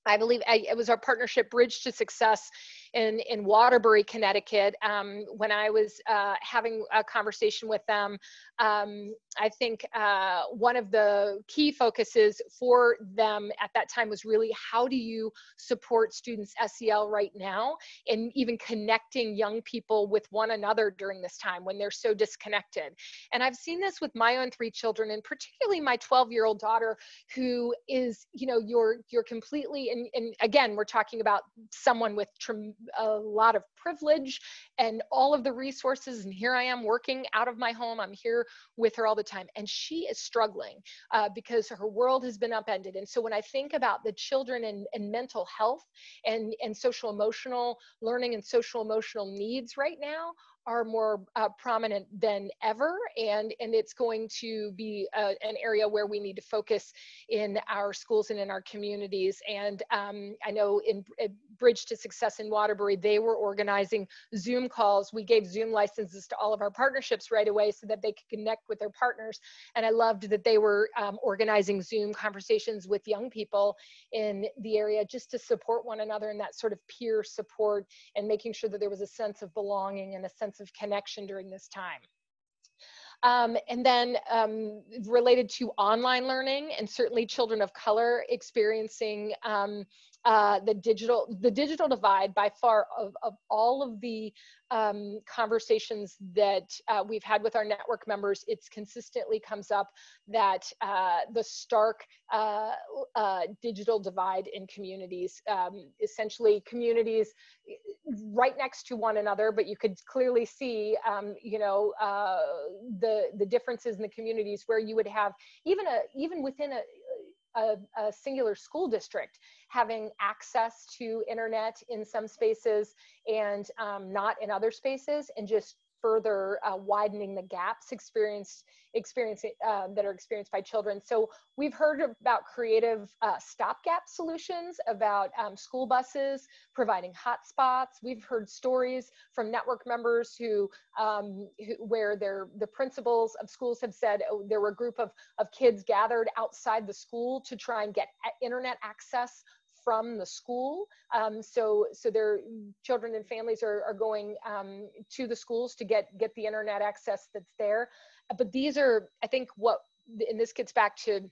I believe it was our partnership Bridge to Success in, in Waterbury, Connecticut. Um, when I was uh, having a conversation with them, um, I think uh, one of the key focuses for them at that time was really how do you support students SEL right now and even connecting young people with one another during this time when they're so disconnected. And I've seen this with my own three children and particularly my 12 year old daughter who is, you know, you're, you're completely, and, and again, we're talking about someone with a lot of privilege and all of the resources. And here I am working out of my home. I'm here with her all the time. And she is struggling uh, because her world has been upended. And so when I think about the children and, and mental health and, and social emotional learning and social emotional needs right now, are more uh, prominent than ever and and it's going to be uh, an area where we need to focus in our schools and in our communities. And um, i know in, in, bridge to success in waterbury they were organizing zoom calls. We gave zoom licenses to all of our partnerships right away so that they could connect with their partners. And i loved that they were um, organizing zoom conversations with young people in the area just to support one another and that sort of peer support and making sure that there was a sense of belonging and a sense of connection during this time. Um, and then um, related to online learning and certainly children of color experiencing um, uh, the digital the digital divide by far of, of all of the um, conversations that uh, we've had with our network members, it's consistently comes up that uh, the stark uh, uh digital divide in communities, um, essentially communities right next to one another, but you could clearly see, um, you know, the the differences in the communities where you would have even a even within a a, a, singular school district having access to internet in some spaces and um, not in other spaces and just further uh, widening the gaps experienced experience uh, that are experienced by children. So we've heard about creative uh, stopgap solutions, about um, school buses providing hotspots. We've heard stories from network members who, um, who where the principals of schools have said oh, there were a group of, of kids gathered outside the school to try and get internet access from the school. Um, so so their children and families are, are going um, to the schools to get get the internet access that's there. But these are, I think, what and this gets back to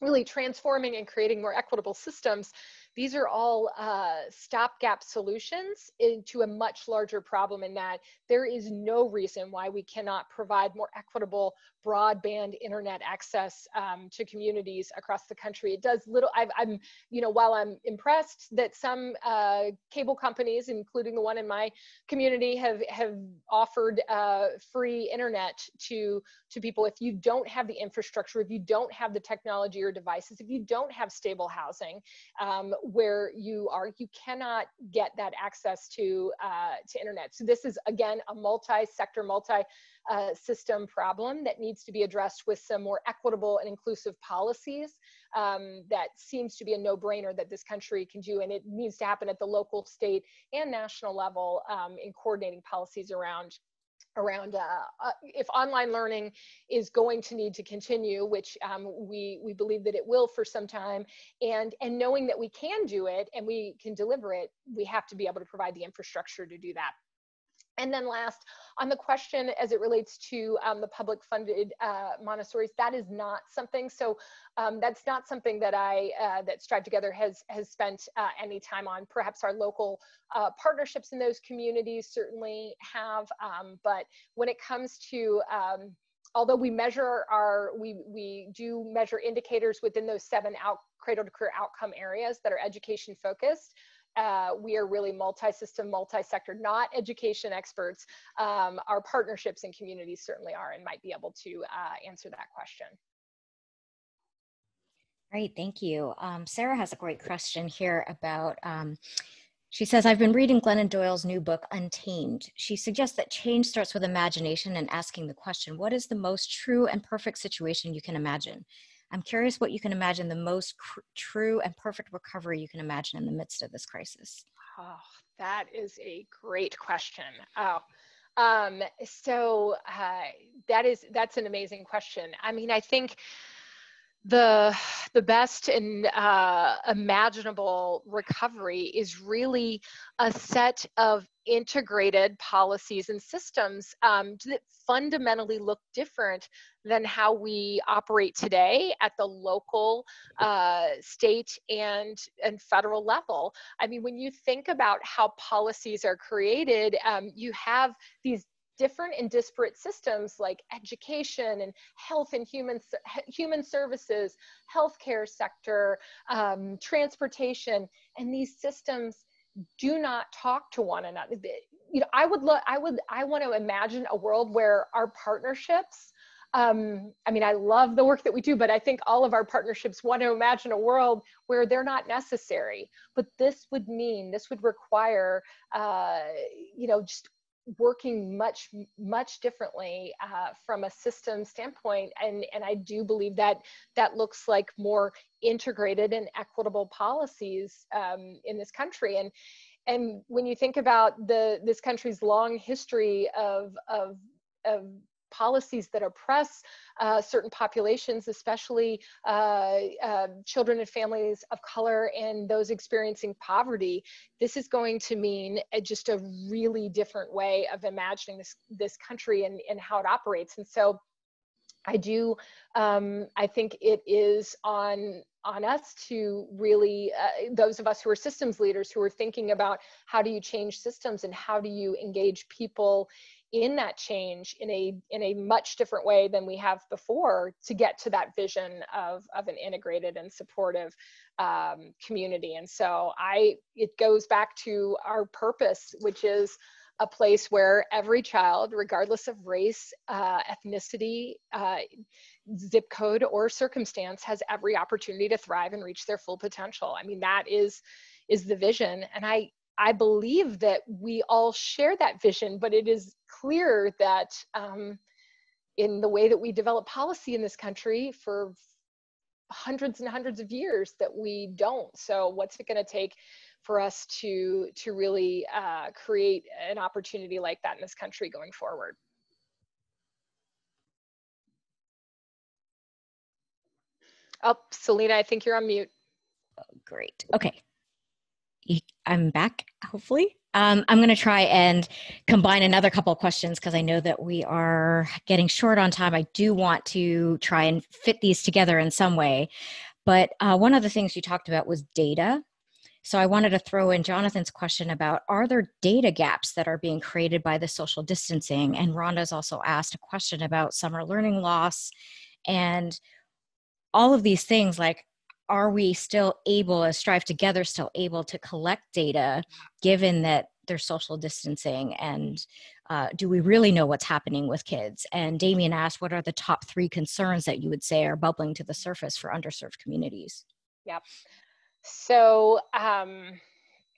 really transforming and creating more equitable systems these are all uh, stopgap solutions into a much larger problem in that there is no reason why we cannot provide more equitable broadband internet access um, to communities across the country. It does little, i am you know, while I'm impressed that some uh, cable companies, including the one in my community, have, have offered uh, free internet to, to people. If you don't have the infrastructure, if you don't have the technology or devices, if you don't have stable housing, um, where you are, you cannot get that access to, uh, to internet. So this is, again, a multi-sector, multi-system uh, problem that needs to be addressed with some more equitable and inclusive policies um, that seems to be a no-brainer that this country can do. And it needs to happen at the local, state, and national level um, in coordinating policies around around uh, uh, if online learning is going to need to continue, which um, we we believe that it will for some time, and and knowing that we can do it and we can deliver it, we have to be able to provide the infrastructure to do that. And then last, on the question as it relates to um, the public funded uh, Montessori's, that is not something, so um, that's not something that I, uh, that StriveTogether has, has spent uh, any time on. Perhaps our local uh, partnerships in those communities certainly have, um, but when it comes to, um, although we measure our, we, we do measure indicators within those seven out, cradle to career outcome areas that are education focused, uh, we are really multi-system, multi-sector, not education experts. Um, our partnerships and communities certainly are and might be able to uh, answer that question.
Great, thank you. Um, Sarah has a great question here about, um, she says, I've been reading Glennon Doyle's new book, Untamed. She suggests that change starts with imagination and asking the question, what is the most true and perfect situation you can imagine? I'm curious what you can imagine the most cr- true and perfect recovery you can imagine in the midst of this crisis.
Oh, that is a great question. Oh, um, so uh, that is that's an amazing question. I mean, I think the the best and uh, imaginable recovery is really a set of integrated policies and systems um, that fundamentally look different than how we operate today at the local, uh, state, and, and federal level. I mean, when you think about how policies are created, um, you have these different and disparate systems like education and health and human human services, healthcare sector, um, transportation, and these systems do not talk to one another. You know, I would look, I would, I want to imagine a world where our partnerships. Um, I mean, I love the work that we do, but I think all of our partnerships want to imagine a world where they're not necessary. But this would mean, this would require, uh, you know, just working much much differently uh, from a system standpoint. And and i do believe that that looks like more integrated and equitable policies um, in this country. And and when you think about the this country's long history of of of policies that oppress uh, certain populations, especially uh, uh, children and families of color and those experiencing poverty, this is going to mean a, just a really different way of imagining this, this country and, and how it operates. And so I do. Um, I think it is on on us to really uh, those of us who are systems leaders who are thinking about how do you change systems and how do you engage people in that change in a in a much different way than we have before to get to that vision of of an integrated and supportive um, community and so i it goes back to our purpose which is a place where every child, regardless of race, uh, ethnicity, uh, zip code, or circumstance, has every opportunity to thrive and reach their full potential. I mean, that is is the vision, and I I believe that we all share that vision, but it is clear that um, in the way that we develop policy in this country for hundreds and hundreds of years that we don't. So what's it going to take for us to to really uh, create an opportunity like that in this country going forward. Oh, Selena, I think you're on mute.
Oh, great. Okay. I'm back, hopefully. Um, I'm going to try and combine another couple of questions because I know that we are getting short on time. I do want to try and fit these together in some way. But uh, one of the things you talked about was data so I wanted to throw in Jonathan's question about are there data gaps that are being created by the social distancing? And Rhonda's also asked a question about summer learning loss and all of these things like are we still able as StriveTogether still able to collect data given that there's social distancing? And uh, do we really know what's happening with kids? And damien asked what are the top three concerns that you would say are bubbling to the surface for underserved communities?
Yep. So, um,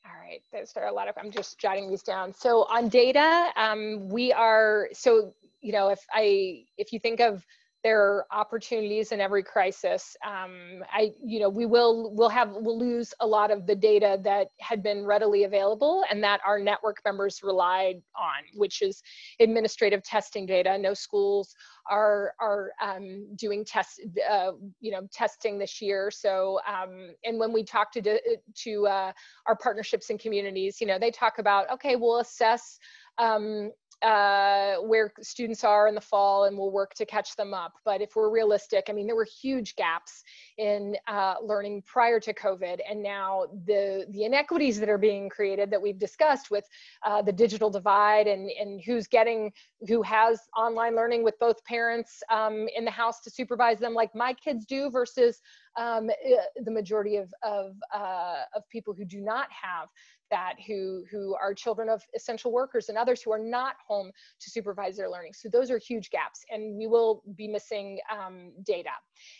all right, those are a lot of, I'm just jotting these down. So on data, um, we are, so, you know, if I, if you think of there are opportunities in every crisis. Um, I, you know, we will will have we'll lose a lot of the data that had been readily available and that our network members relied on, which is administrative testing data. No schools are are um, doing test, uh, you know, testing this year. So, um, and when we talk to to uh, our partnerships and communities, you know, they talk about okay, we'll assess um, uh, where students are in the fall and we'll work to catch them up. But if we're realistic, I mean, there were huge gaps in uh, learning prior to COVID. And now the, the inequities that are being created that we've discussed with uh, the digital divide and, and who's getting, who has online learning with both parents um, in the house to supervise them like my kids do versus um, eh, the majority of, of, uh, of people who do not have that who who are children of essential workers and others who are not home to supervise their learning. So those are huge gaps and we will be missing um, data.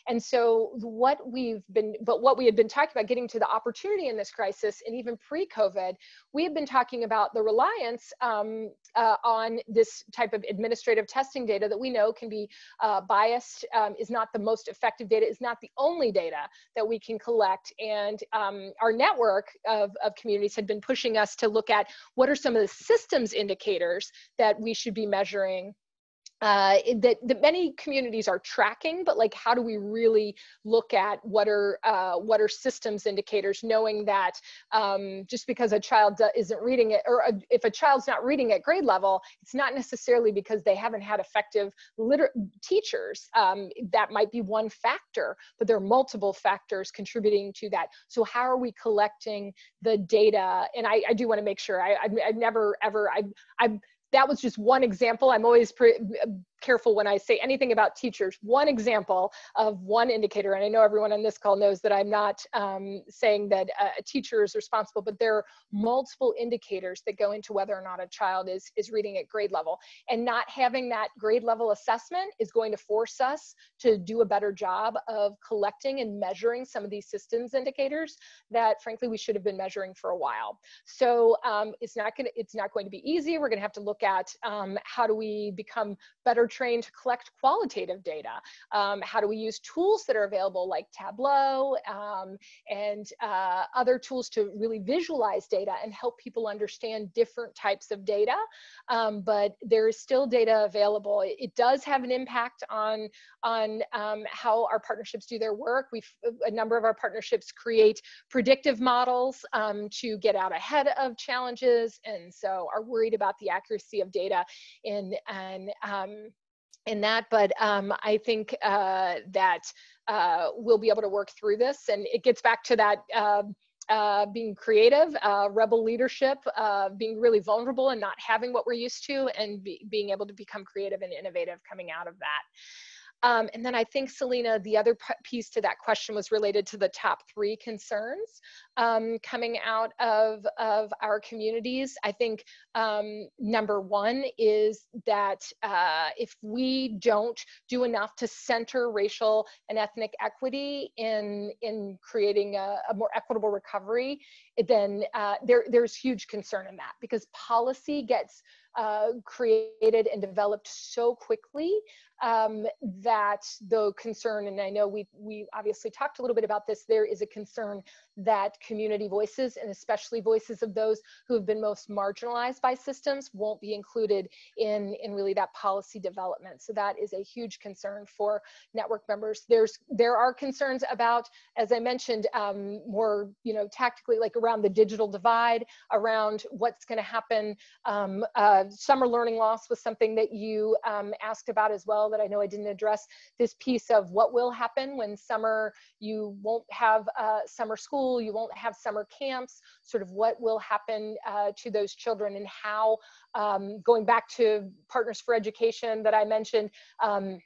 And so what we've been but what we had been talking about getting to the opportunity in this crisis and even pre-covid we have been talking about the reliance um, uh, on this type of administrative testing data that we know can be uh, biased um, is not the most effective data is not the only data that we can collect. And um, our network of, of communities had been pushing us to look at what are some of the systems indicators that we should be measuring uh, that, that many communities are tracking, but like how do we really look at what are uh, what are systems indicators, knowing that um, just because a child isn't reading it, or a, if a child's not reading at grade level, it's not necessarily because they haven't had effective liter- teachers. Um, that might be one factor, but there are multiple factors contributing to that. So how are we collecting the data? And I, I do want to make sure I, I, I never ever I I that was just one example. I'm always pre- careful when I say anything about teachers. One example of one indicator, and I know everyone on this call knows that I'm not um, saying that a teacher is responsible, but there are multiple indicators that go into whether or not a child is, is reading at grade level. And not having that grade level assessment is going to force us to do a better job of collecting and measuring some of these systems indicators that frankly we should have been measuring for a while. So um, it's not going to it's not going to be easy. We're going to have to look at um, how do we become better trained to collect qualitative data? Um, how do we use tools that are available like Tableau um, and uh, other tools to really visualize data and help people understand different types of data? Um, but there is still data available. It, it, does have an impact on, on um, how our partnerships do their work. We've, a number of our partnerships create predictive models um, to get out ahead of challenges and so are worried about the accuracy of data in, and um, in that, but um, I think uh, that uh, we'll be able to work through this. And it gets back to that uh, uh, being creative, uh, rebel leadership, uh, being really vulnerable and not having what we're used to, and be, being able to become creative and innovative coming out of that. Um, and then I think, Selena, the other piece to that question was related to the top three concerns um, coming out of, of our communities. I think um, number one is that uh, if we don't do enough to center racial and ethnic equity in, in creating a, a more equitable recovery, then uh, there, there's huge concern in that because policy gets uh, created and developed so quickly um, that the concern, and I know we, we obviously talked a little bit about this, there is a concern that community voices and especially voices of those who have been most marginalized by systems won't be included in, in really that policy development. So that is a huge concern for network members. There's, there are concerns about, as I mentioned, um, more, you know, tactically like around the digital divide, around what's gonna happen. Um, uh, summer learning loss was something that you um, asked about as well that I know I didn't address. This piece of what will happen when summer, you won't have uh, summer school you won't have summer camps, sort of what will happen uh, to those children and how, um, going back to Partners for Education that I mentioned, um,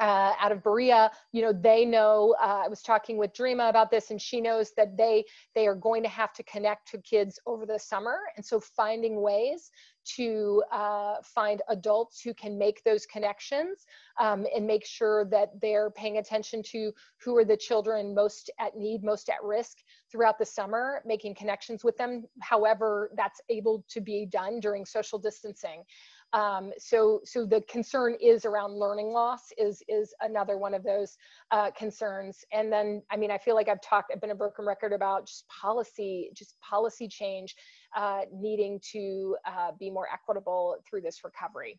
uh, out of Berea, you know, they know, uh, I was talking with Dreama about this and she knows that they, they are going to have to connect to kids over the summer. And so finding ways to uh, find adults who can make those connections um, and make sure that they're paying attention to who are the children most at need, most at risk throughout the summer, making connections with them, however that's able to be done during social distancing. Um, so, so the concern is around learning loss is is another one of those uh, concerns. And then, I mean, I feel like I've talked, I've been a broken record about just policy, just policy change uh, needing to uh, be more equitable through this recovery.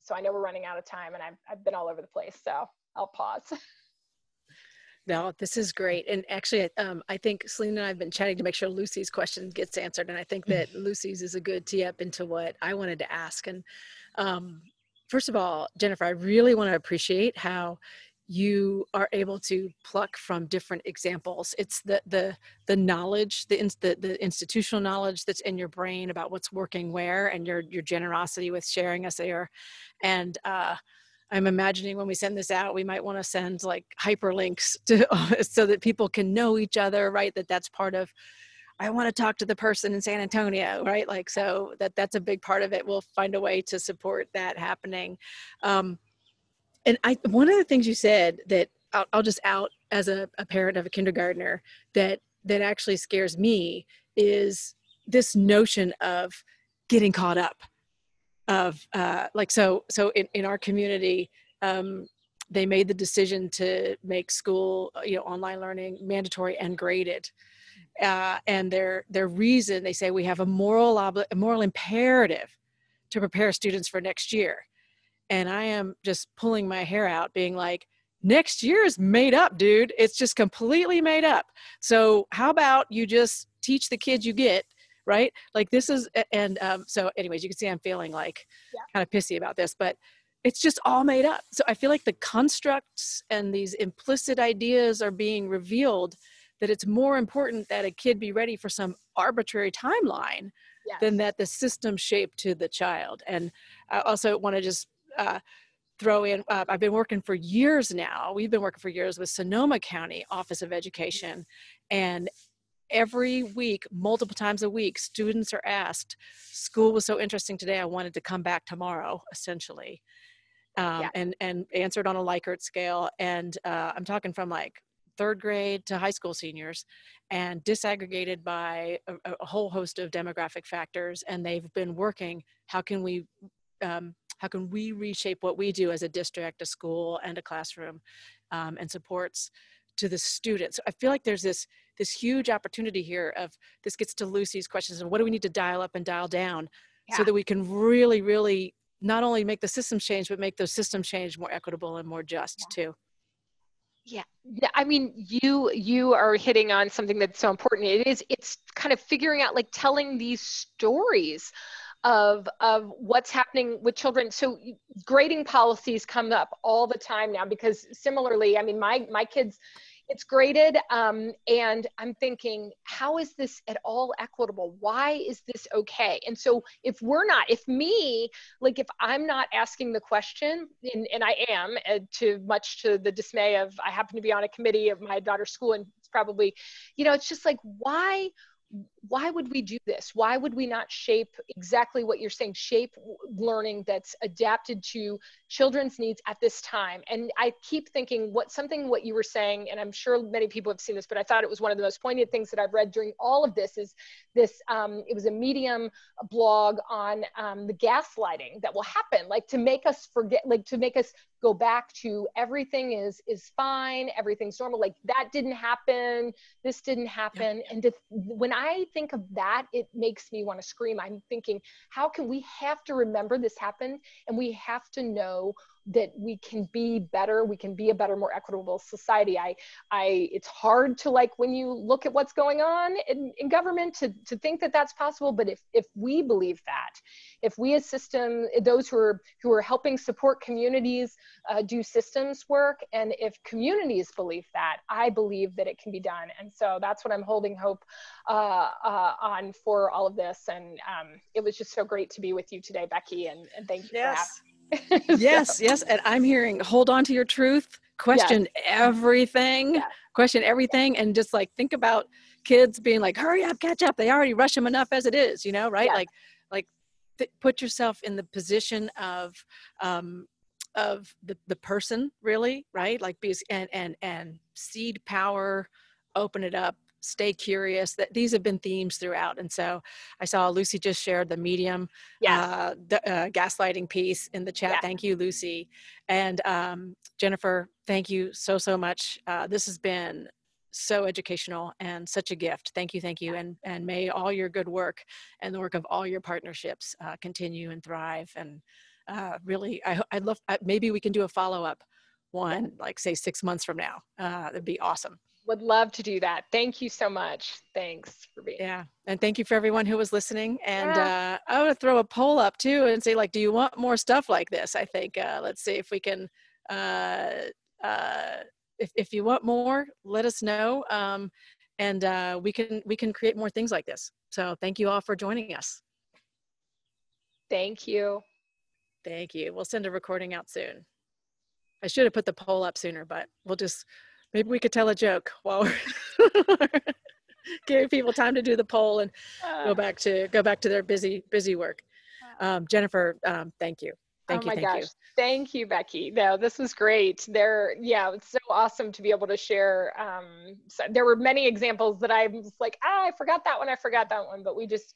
So I know we're running out of time, and I've I've been all over the place, so I'll pause.
No, this is great. And actually, um, I think Selena and I have been chatting to make sure Lucy's question gets answered. And I think that Lucy's is a good tee up into what I wanted to ask. And um, first of all, Jennifer, I really want to appreciate how you are able to pluck from different examples. It's the the the knowledge, the, the the institutional knowledge that's in your brain about what's working where, and your your generosity with sharing us there, and uh, I'm imagining when we send this out, we might want to send like hyperlinks to so that people can know each other, right? That that's part of. I want to talk to the person in San Antonio, right? Like so that that's a big part of it. We'll find a way to support that happening. Um, and I one of the things you said that I'll, I'll just out as a, a parent of a kindergartner that that actually scares me is this notion of getting caught up of uh, like so so in, in our community um, they made the decision to make school uh, you know online learning mandatory and graded. Uh, and their their reason they say we have a moral obli- a moral imperative to prepare students for next year. And i am just pulling my hair out being like next year is made up dude. It's just completely made up. So how about you just teach the kids you get right like this is and um, so anyways you can see i'm feeling like yeah. kind of pissy about this but it's just all made up so i feel like the constructs and these implicit ideas are being revealed that it's more important that a kid be ready for some arbitrary timeline yes. than that the system shaped to the child and i also want to just uh, throw in uh, i've been working for years now we've been working for years with sonoma county office of education and every week, multiple times a week, students are asked, school was so interesting today, I wanted to come back tomorrow, essentially. Um, yeah. and, and answered on a Likert scale. And uh, I'm talking from like third grade to high school seniors and disaggregated by a, a whole host of demographic factors. And they've been working, how can we um, how can we reshape what we do as a district, a school, and a classroom, um, and supports to the students. I feel like there's this this huge opportunity here of this gets to Lucy's questions and what do we need to dial up and dial down yeah. so that we can really, really not only make the systems change, but make those systems change more equitable and more just yeah. too.
Yeah. yeah i mean you you are hitting on something that's so important it is it's kind of figuring out like telling these stories of of what's happening with children so grading policies come up all the time now because similarly i mean my my kids it's graded um, and i'm thinking how is this at all equitable? Why is this okay? And so if we're not if me like if i'm not asking the question and, and i am uh, to much to the dismay of i happen to be on a committee of my daughter's school and it's probably you know it's just like why why would we do this? Why would we not shape exactly what you're saying, shape learning that's adapted to children's needs at this time? And I keep thinking what something what you were saying, and I'm sure many people have seen this, but I thought it was one of the most poignant things that I've read during all of this is this, um, it was a Medium blog on um, the gaslighting that will happen, like to make us forget, like to make us go back to everything is is fine everything's normal like that didn't happen this didn't happen yeah. and to, when i think of that it makes me want to scream. I'm thinking how can we have to remember this happened and we have to know that we can be better we can be a better more equitable society. I i it's hard to like when you look at what's going on in, in government to, to think that that's possible. But if if we believe that if we as system those who are who are helping support communities uh, do systems work and if communities believe that i believe that it can be done. And so that's what i'm holding hope uh, uh, on for all of this. And um, it was just so great to be with you today becky and, and thank you yes
yes, yes. And I'm hearing hold on to your truth, question yes. everything, yes. question everything, and just like think about kids being like, hurry up, catch up. They already rush them enough as it is, you know, right? Yes. Like, like th- put yourself in the position of, um, of the, the person really, right? Like be, and, and, and cede power, open it up, stay curious that these have been themes throughout and so i saw lucy just shared the medium yes. uh, the uh, gaslighting piece in the chat. Yeah. thank you lucy. And um, jennifer thank you so so much. Uh, this has been so educational and such a gift. Thank you thank you and and may all your good work and the work of all your partnerships uh, continue and thrive. And uh, really i i love uh, maybe we can do a follow-up one like say six months from now. That'd be awesome
would love to do that. Thank you so much. Thanks for being.
Yeah, and thank you for everyone who was listening. And yeah. uh, I want to throw a poll up too and say like, do you want more stuff like this? I think uh, let's see if we can. Uh, uh, if if you want more, let us know, um, and uh, we can we can create more things like this. So thank you all for joining us.
Thank you.
Thank you. We'll send a recording out soon. I should have put the poll up sooner, but we'll just Maybe we could tell a joke while we're giving people time to do the poll and uh, go back to go back to their busy busy work. Uh. Um, Jennifer, um, thank you. Thank
oh
you.
my
thank
gosh.
You.
Thank you, Becky. No, this was great. There, yeah, it's so awesome to be able to share. Um, so there were many examples that I was like, ah, I forgot that one. I forgot that one. But we just,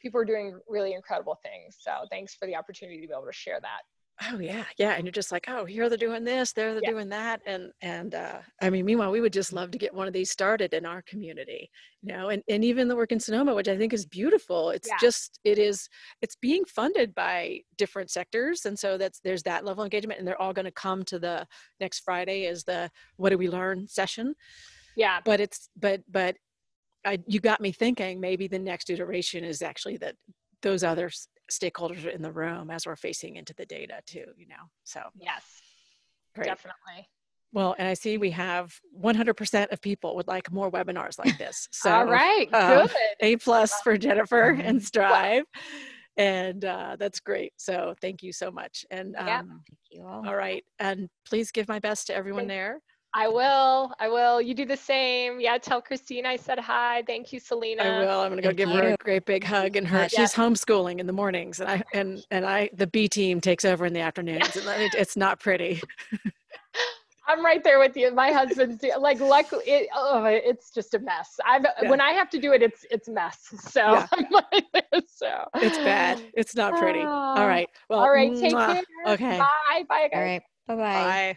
people are doing really incredible things. So thanks for the opportunity to be able to share that
oh yeah yeah and you're just like oh here they're doing this there they're yeah. doing that and and uh, i mean meanwhile we would just love to get one of these started in our community you know and, and even the work in sonoma which i think is beautiful it's yeah. just it is it's being funded by different sectors and so that's there's that level of engagement and they're all going to come to the next friday is the what do we learn session
yeah
but it's but but I, you got me thinking maybe the next iteration is actually that those others stakeholders in the room as we're facing into the data too you know so.
Yes Great. definitely.
Well and i see we have 100% of people would like more webinars like this. So
all right um, good.
A plus for jennifer and strive. And uh, that's great. So thank you so much. And um, thank you all. all right. And please give my best to everyone there
I will. I will. You do the same. Yeah. Tell Christine I said hi. Thank you, Selena.
I will. I'm gonna go Thank give you. her a great big hug. And her, yes. she's homeschooling in the mornings, and I and and I the B team takes over in the afternoons. and it's not pretty.
I'm right there with you. My husband's like, luckily, it, oh, it's just a mess. I've yeah. when I have to do it, it's it's mess. So yeah. I'm
like there, so it's bad. It's not pretty. Ah. All right.
Well, all right. Take mwah. care.
Okay.
Bye. Bye. Guys.
All right. Bye-bye.
Bye.